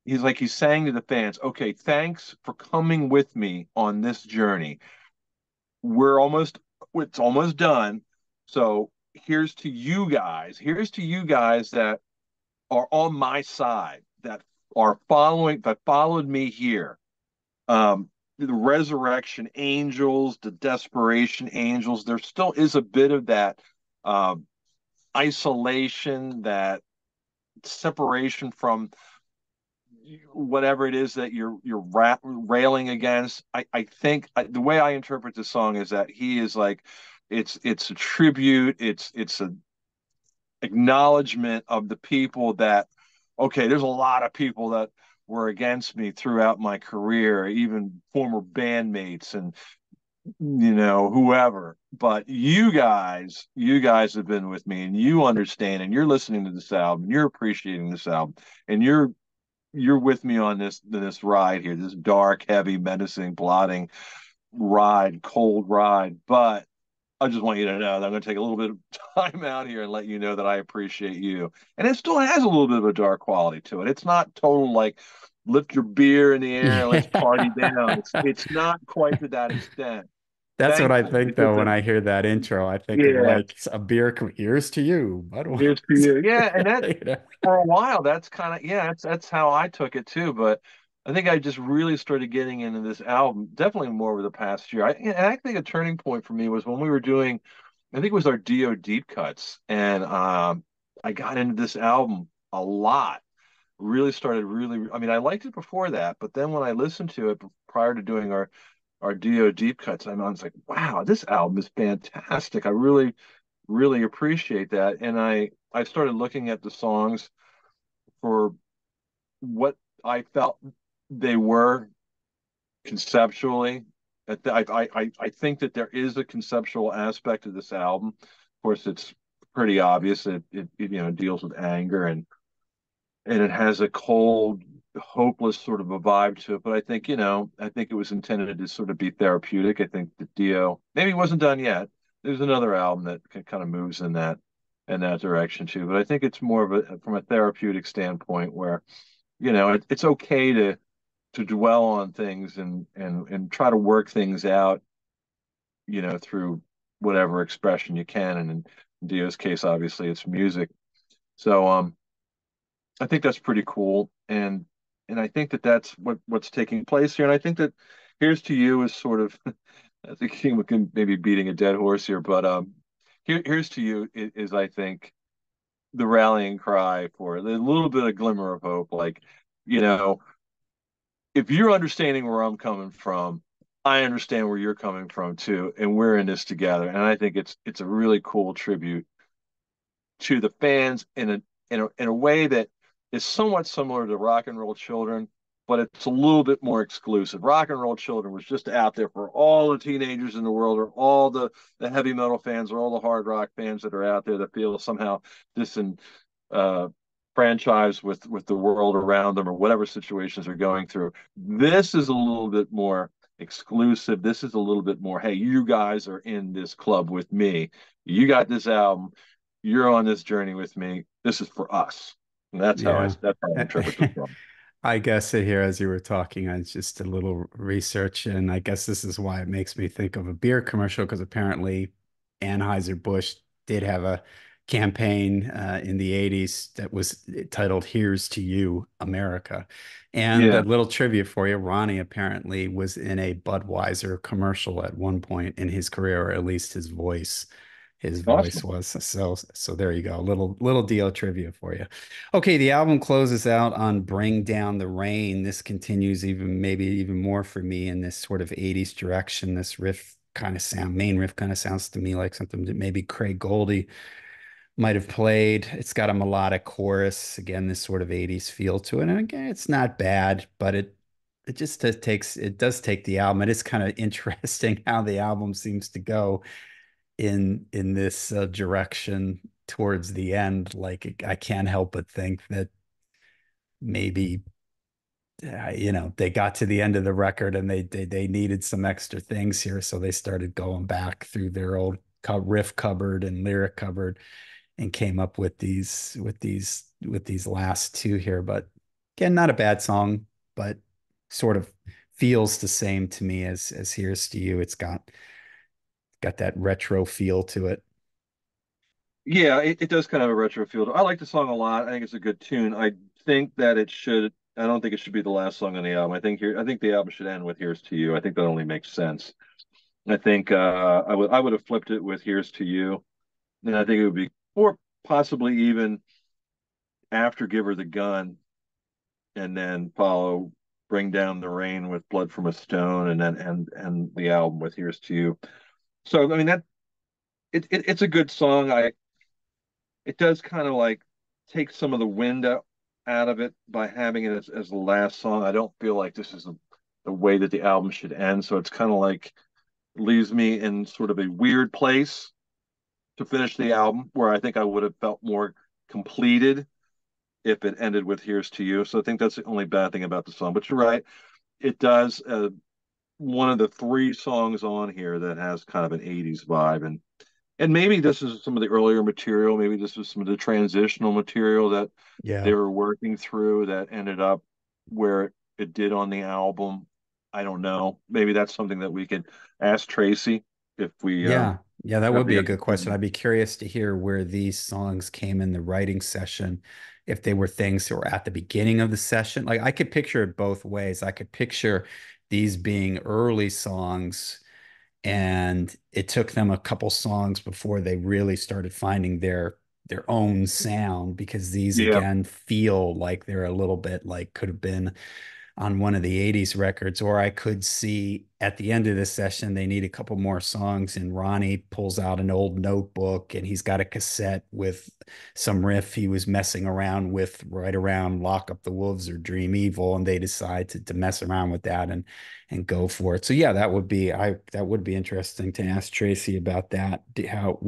he's like he's saying to the fans, okay, thanks for coming with me on this journey. We're almost it's almost done. So here's to you guys. Here's to you guys that are on my side, that are following that followed me here. Um, the resurrection angels, the desperation angels, there still is a bit of that um, isolation, that separation from whatever it is that you're you're ra- railing against. I I think I, the way I interpret the song is that he is like it's it's a tribute. It's it's a acknowledgement of the people that okay, there's a lot of people that were against me throughout my career, even former bandmates and you know whoever but you guys you guys have been with me and you understand and you're listening to this album and you're appreciating this album and you're you're with me on this this ride here this dark heavy menacing plotting ride cold ride but I just want you to know that I'm going to take a little bit of time out here and let you know that I appreciate you. And it still has a little bit of a dark quality to it. It's not total like lift your beer in the air, let's party down. It's, it's not quite to that extent. That's Thank what I think though when I hear that intro. I think yeah. like a beer. Here's to you. Here's to you. Yeah, and that you know? for a while, that's kind of yeah, that's that's how I took it too. But I think I just really started getting into this album, definitely more over the past year. I, and I think a turning point for me was when we were doing, I think it was our Dio deep cuts, and um, I got into this album a lot. Really started really. I mean, I liked it before that, but then when I listened to it prior to doing our our Dio deep cuts, I was like, wow, this album is fantastic. I really, really appreciate that, and I I started looking at the songs for what I felt they were conceptually. I, I, I think that there is a conceptual aspect of this album. Of course, it's pretty obvious. It, it, it you know deals with anger and and it has a cold, hopeless sort of a vibe to it. But I think you know I think it was intended to sort of be therapeutic. I think that Dio maybe wasn't done yet. There's another album that kind of moves in that in that direction too. But I think it's more of a from a therapeutic standpoint where you know it, it's okay to to dwell on things and and and try to work things out you know through whatever expression you can and in Dio's case obviously it's music so um I think that's pretty cool and and I think that that's what what's taking place here and I think that here's to you is sort of I think we can maybe beating a dead horse here but um here, here's to you is, is I think the rallying cry for a little bit of glimmer of hope like you know if you're understanding where I'm coming from, I understand where you're coming from too, and we're in this together. And I think it's it's a really cool tribute to the fans in a in a in a way that is somewhat similar to Rock and Roll Children, but it's a little bit more exclusive. Rock and Roll Children was just out there for all the teenagers in the world, or all the the heavy metal fans, or all the hard rock fans that are out there that feel somehow disenfranchised uh, franchise with with the world around them or whatever situations they're going through. This is a little bit more exclusive. This is a little bit more, hey, you guys are in this club with me. You got this album. You're on this journey with me. This is for us. And that's yeah. how I that's how I interpret song. I guess here as you were talking, I just a little research, and I guess this is why it makes me think of a beer commercial because apparently Anheuser Busch did have a campaign uh, in the 80s that was titled Here's to You, America. And Yeah. a little trivia for you Ronnie apparently was in a Budweiser commercial at one point in his career, or at least his voice. His voice was so so there you go. Little little Dio trivia for you. Okay, the album closes out on Bring Down the Rain. This continues even maybe even more for me in this sort of 80s direction. This riff kind of sound, main riff kind of sounds to me like something that maybe Craig Goldy might have played. It's got a melodic chorus, again, this sort of 80s feel to it. And again, it's not bad, but it it just uh, takes it does take the album. It is kind of interesting how the album seems to go in in this uh, direction towards the end. Like I can't help but think that maybe uh, you know they got to the end of the record and they, they they needed some extra things here, so they started going back through their old riff cupboard and lyric cupboard and came up with these with these with these last two here. But again, not a bad song, but sort of feels the same to me as as Here's to You. It's got got that retro feel to it. Yeah, it, it does kind of a retro feel. I like the song a lot. I think it's a good tune. I think that it should. I don't think it should be the last song on the album. I think here. I think the album should end with "Here's to You." I think that only makes sense. I think uh, I would. I would have flipped it with "Here's to You," and I think it would be, or possibly even after "Give Her the Gun," and then follow "Bring Down the Rain" with "Blood from a Stone," and then and and the album with "Here's to You." So I mean that it, it it's a good song. I it does kind of like take some of the wind out, out of it by having it as, as the last song. I don't feel like this is the, the way that the album should end. So it's kind of like leaves me in sort of a weird place to finish the album where I think I would have felt more completed if it ended with Here's to You. So I think that's the only bad thing about the song. But you're right. It does uh, one of the three songs on here that has kind of an 80s vibe. And and maybe this is some of the earlier material. Maybe this was some of the transitional material that yeah. they were working through that ended up where it, it did on the album. I don't know. Maybe that's something that we could ask Tracy if we. Uh, yeah, uh, yeah, that would be a good question. I'd be curious to hear where these songs came in the writing session. If they were things that were at the beginning of the session, like I could picture it both ways. I could picture these being early songs mm-hmm. and it took them a couple songs before they really started finding their their own sound because these yeah. again feel like they're a little bit like could have been on one of the 80s records or I could see at the end of the session they need a couple more songs and Ronnie pulls out an old notebook and he's got a cassette with some riff he was messing around with right around Lock Up the Wolves or Dream Evil and they decide to, to mess around with that and and go for it. So yeah, that would be I that would be interesting to ask Tracy about that how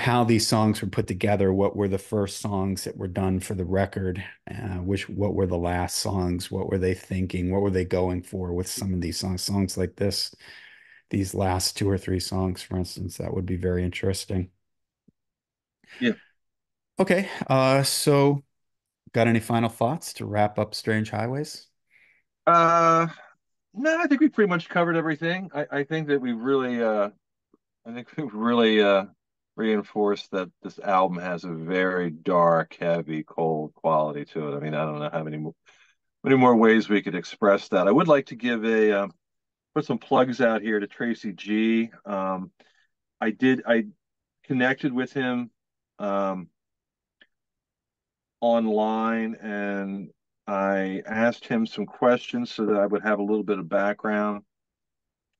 how these songs were put together, what were the first songs that were done for the record, uh, which what were the last songs, what were they thinking, what were they going for with some of these songs, songs like this, these last two or three songs, for instance, that would be very interesting. Yeah. Okay. Uh, so got any final thoughts to wrap up Strange Highways? Uh, no, I think we pretty much covered everything. I, I think that we really, uh, I think we really, uh, reinforce that this album has a very dark, heavy, cold quality to it. I mean, I don't know how many more, many more ways we could express that. I would like to give a um, put some plugs out here to Tracy G. Um, I did I connected with him um, online and I asked him some questions so that I would have a little bit of background.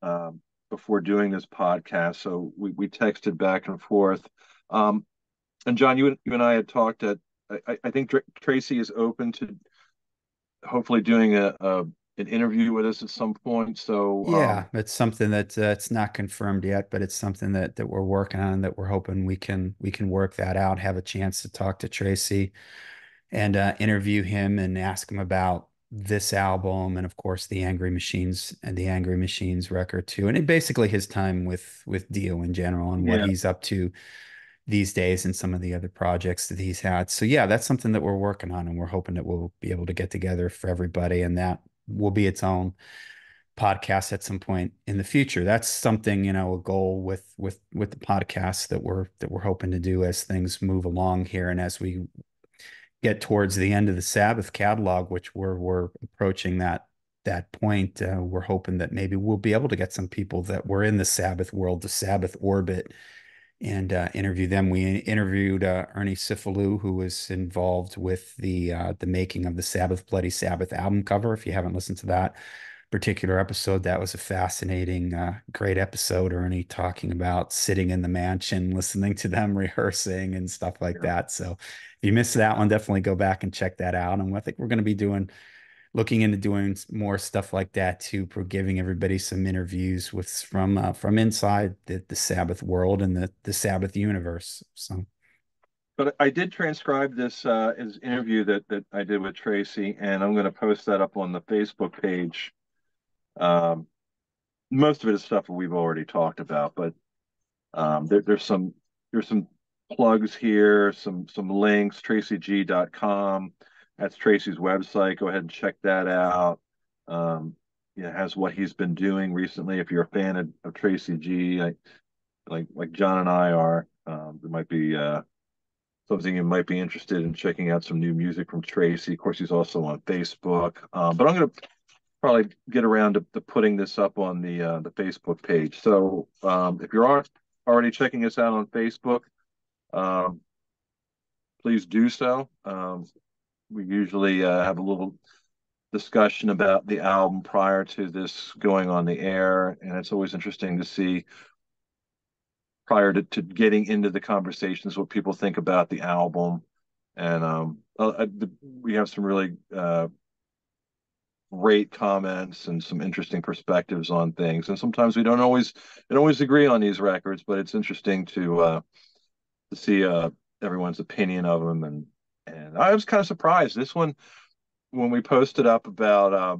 Um, before doing this podcast, so we, we texted back and forth. Um, and John, you, you and I had talked at. I, I think Tr- Tracy is open to hopefully doing a, a, an interview with us at some point. So yeah, um, it's something that uh, it's not confirmed yet, but it's something that that we're working on that we're hoping we can we can work that out. Have a chance to talk to Tracy and uh, interview him and ask him about this album and of course the angry machines and the angry machines record too and it basically his time with with dio in general and what yeah. he's up to these days and some of the other projects that he's had so yeah that's something that we're working on and we're hoping that we'll be able to get together for everybody and that will be its own podcast at some point in the future. That's something, you know, a goal with with with the podcast that we're that we're hoping to do as things move along here and as we get towards the end of the Sabbath catalog, which we're we're approaching that that point. Uh, we're hoping that maybe we'll be able to get some people that were in the Sabbath world, the Sabbath orbit, and uh, interview them. We interviewed uh, Ernie Cefalu, who was involved with the uh, the making of the Sabbath Bloody Sabbath album cover. If you haven't listened to that particular episode, that was a fascinating, uh, great episode. Ernie talking about sitting in the mansion, listening to them rehearsing and stuff like yeah. that. So you missed that one, definitely go back and check that out. And I think we're going to be doing looking into doing more stuff like that too, for giving everybody some interviews with from uh, from inside the, the Sabbath world and the the Sabbath universe. So, but I did transcribe this uh, as interview that that I did with Tracy, and I'm going to post that up on the Facebook page. Um, most of it is stuff that we've already talked about, but um, there, there's some there's some plugs here, some some links, tracyg.com that's Tracy's website. Go ahead and check that out. Um, it has what he's been doing recently. If you're a fan of, of Tracy G, like like like John and I are, um, there might be uh, something you might be interested in checking out some new music from Tracy. Of course, he's also on Facebook. Um, but I'm to probably get around to, to, putting this up on the uh, the Facebook page. So um, if you aren't already checking us out on Facebook, um, please do so. Um, we usually uh, have a little discussion about the album prior to this going on the air, and it's always interesting to see prior to, to getting into the conversations what people think about the album. And um, uh, the, we have some really uh, great comments and some interesting perspectives on things. And sometimes we don't always don't always agree on these records, but it's interesting to uh, to see uh, everyone's opinion of them and and I was kind of surprised. This one, when we posted up about uh,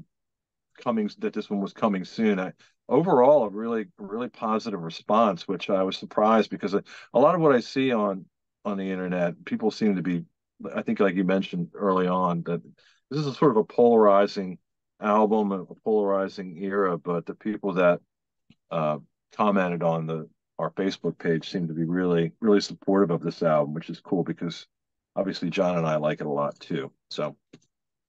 coming, that this one was coming soon. I, overall, a really, really positive response, which I was surprised because a, a lot of what I see on on the internet, people seem to be. I think, like you mentioned early on, that this is a sort of a polarizing album, a polarizing era. But the people that uh, commented on the our Facebook page seem to be really, really supportive of this album, which is cool because obviously John and I like it a lot too. So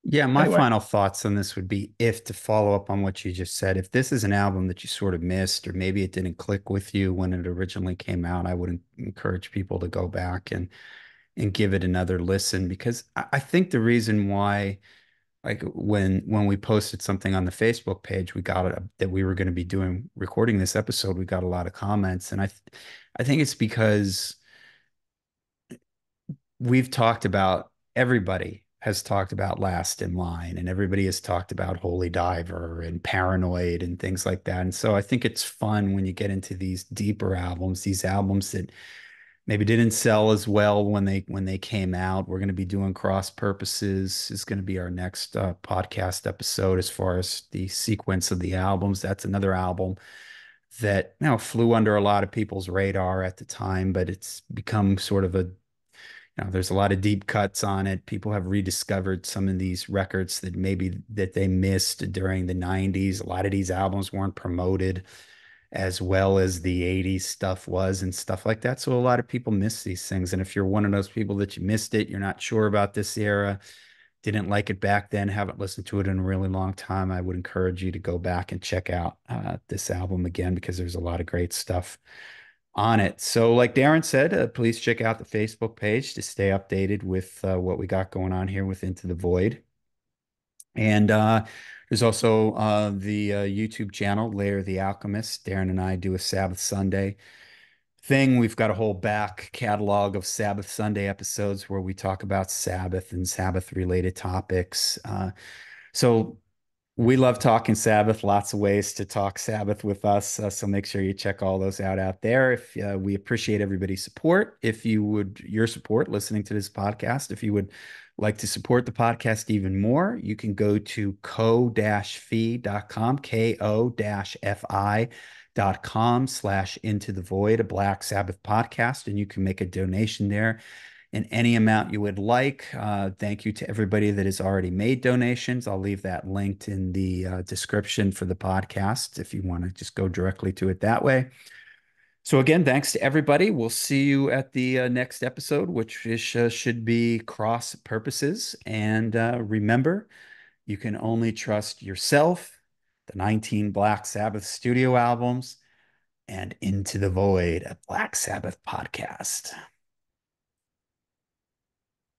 yeah, my anyway. final thoughts on this would be if to follow up on what you just said, if this is an album that you sort of missed, or maybe it didn't click with you when it originally came out, I would encourage people to go back and and give it another listen because I think the reason why like when when we posted something on the Facebook page, we got it that we were going to be doing recording this episode. We got a lot of comments, and I I think it's because we've talked about everybody has talked about last in line and everybody has talked about holy diver and paranoid and things like that and so i think it's fun when you get into these deeper albums these albums that maybe didn't sell as well when they when they came out we're going to be doing cross purposes is going to be our next uh, podcast episode as far as the sequence of the albums that's another album that you know flew under a lot of people's radar at the time but it's become sort of a you know, there's a lot of deep cuts on it. People have rediscovered some of these records that maybe that they missed during the 90s. A lot of these albums weren't promoted as well as the 80s stuff was and stuff like that. So a lot of people miss these things. And if you're one of those people that you missed it, you're not sure about this era, didn't like it back then, haven't listened to it in a really long time, I would encourage you to go back and check out uh, this album again because there's a lot of great stuff on it. So, like Darren said, uh, please check out the Facebook page to stay updated with uh, what we got going on here with Into the Void. And uh, there's also uh, the uh, YouTube channel, Lair of the Alchemist. Darren and I do a Sabbath Sunday thing. We've got a whole back catalog of Sabbath Sunday episodes where we talk about Sabbath and Sabbath related topics. Uh, so we love talking Sabbath. Lots of ways to talk Sabbath with us. Uh, so make sure you check all those out out there. If uh, we appreciate everybody's support, if you would your support listening to this podcast, if you would like to support the podcast even more, you can go to ko-fi.com, ko-fi.com slash into the void, a Black Sabbath podcast, and you can make a donation there in any amount you would like. Uh, thank you to everybody that has already made donations. I'll leave that linked in the uh, description for the podcast if you want to just go directly to it that way. So again, thanks to everybody. We'll see you at the uh, next episode, which is, uh, should be cross purposes. And uh, remember, you can only trust yourself, the 19 Black Sabbath studio albums, and Into the Void, a Black Sabbath podcast.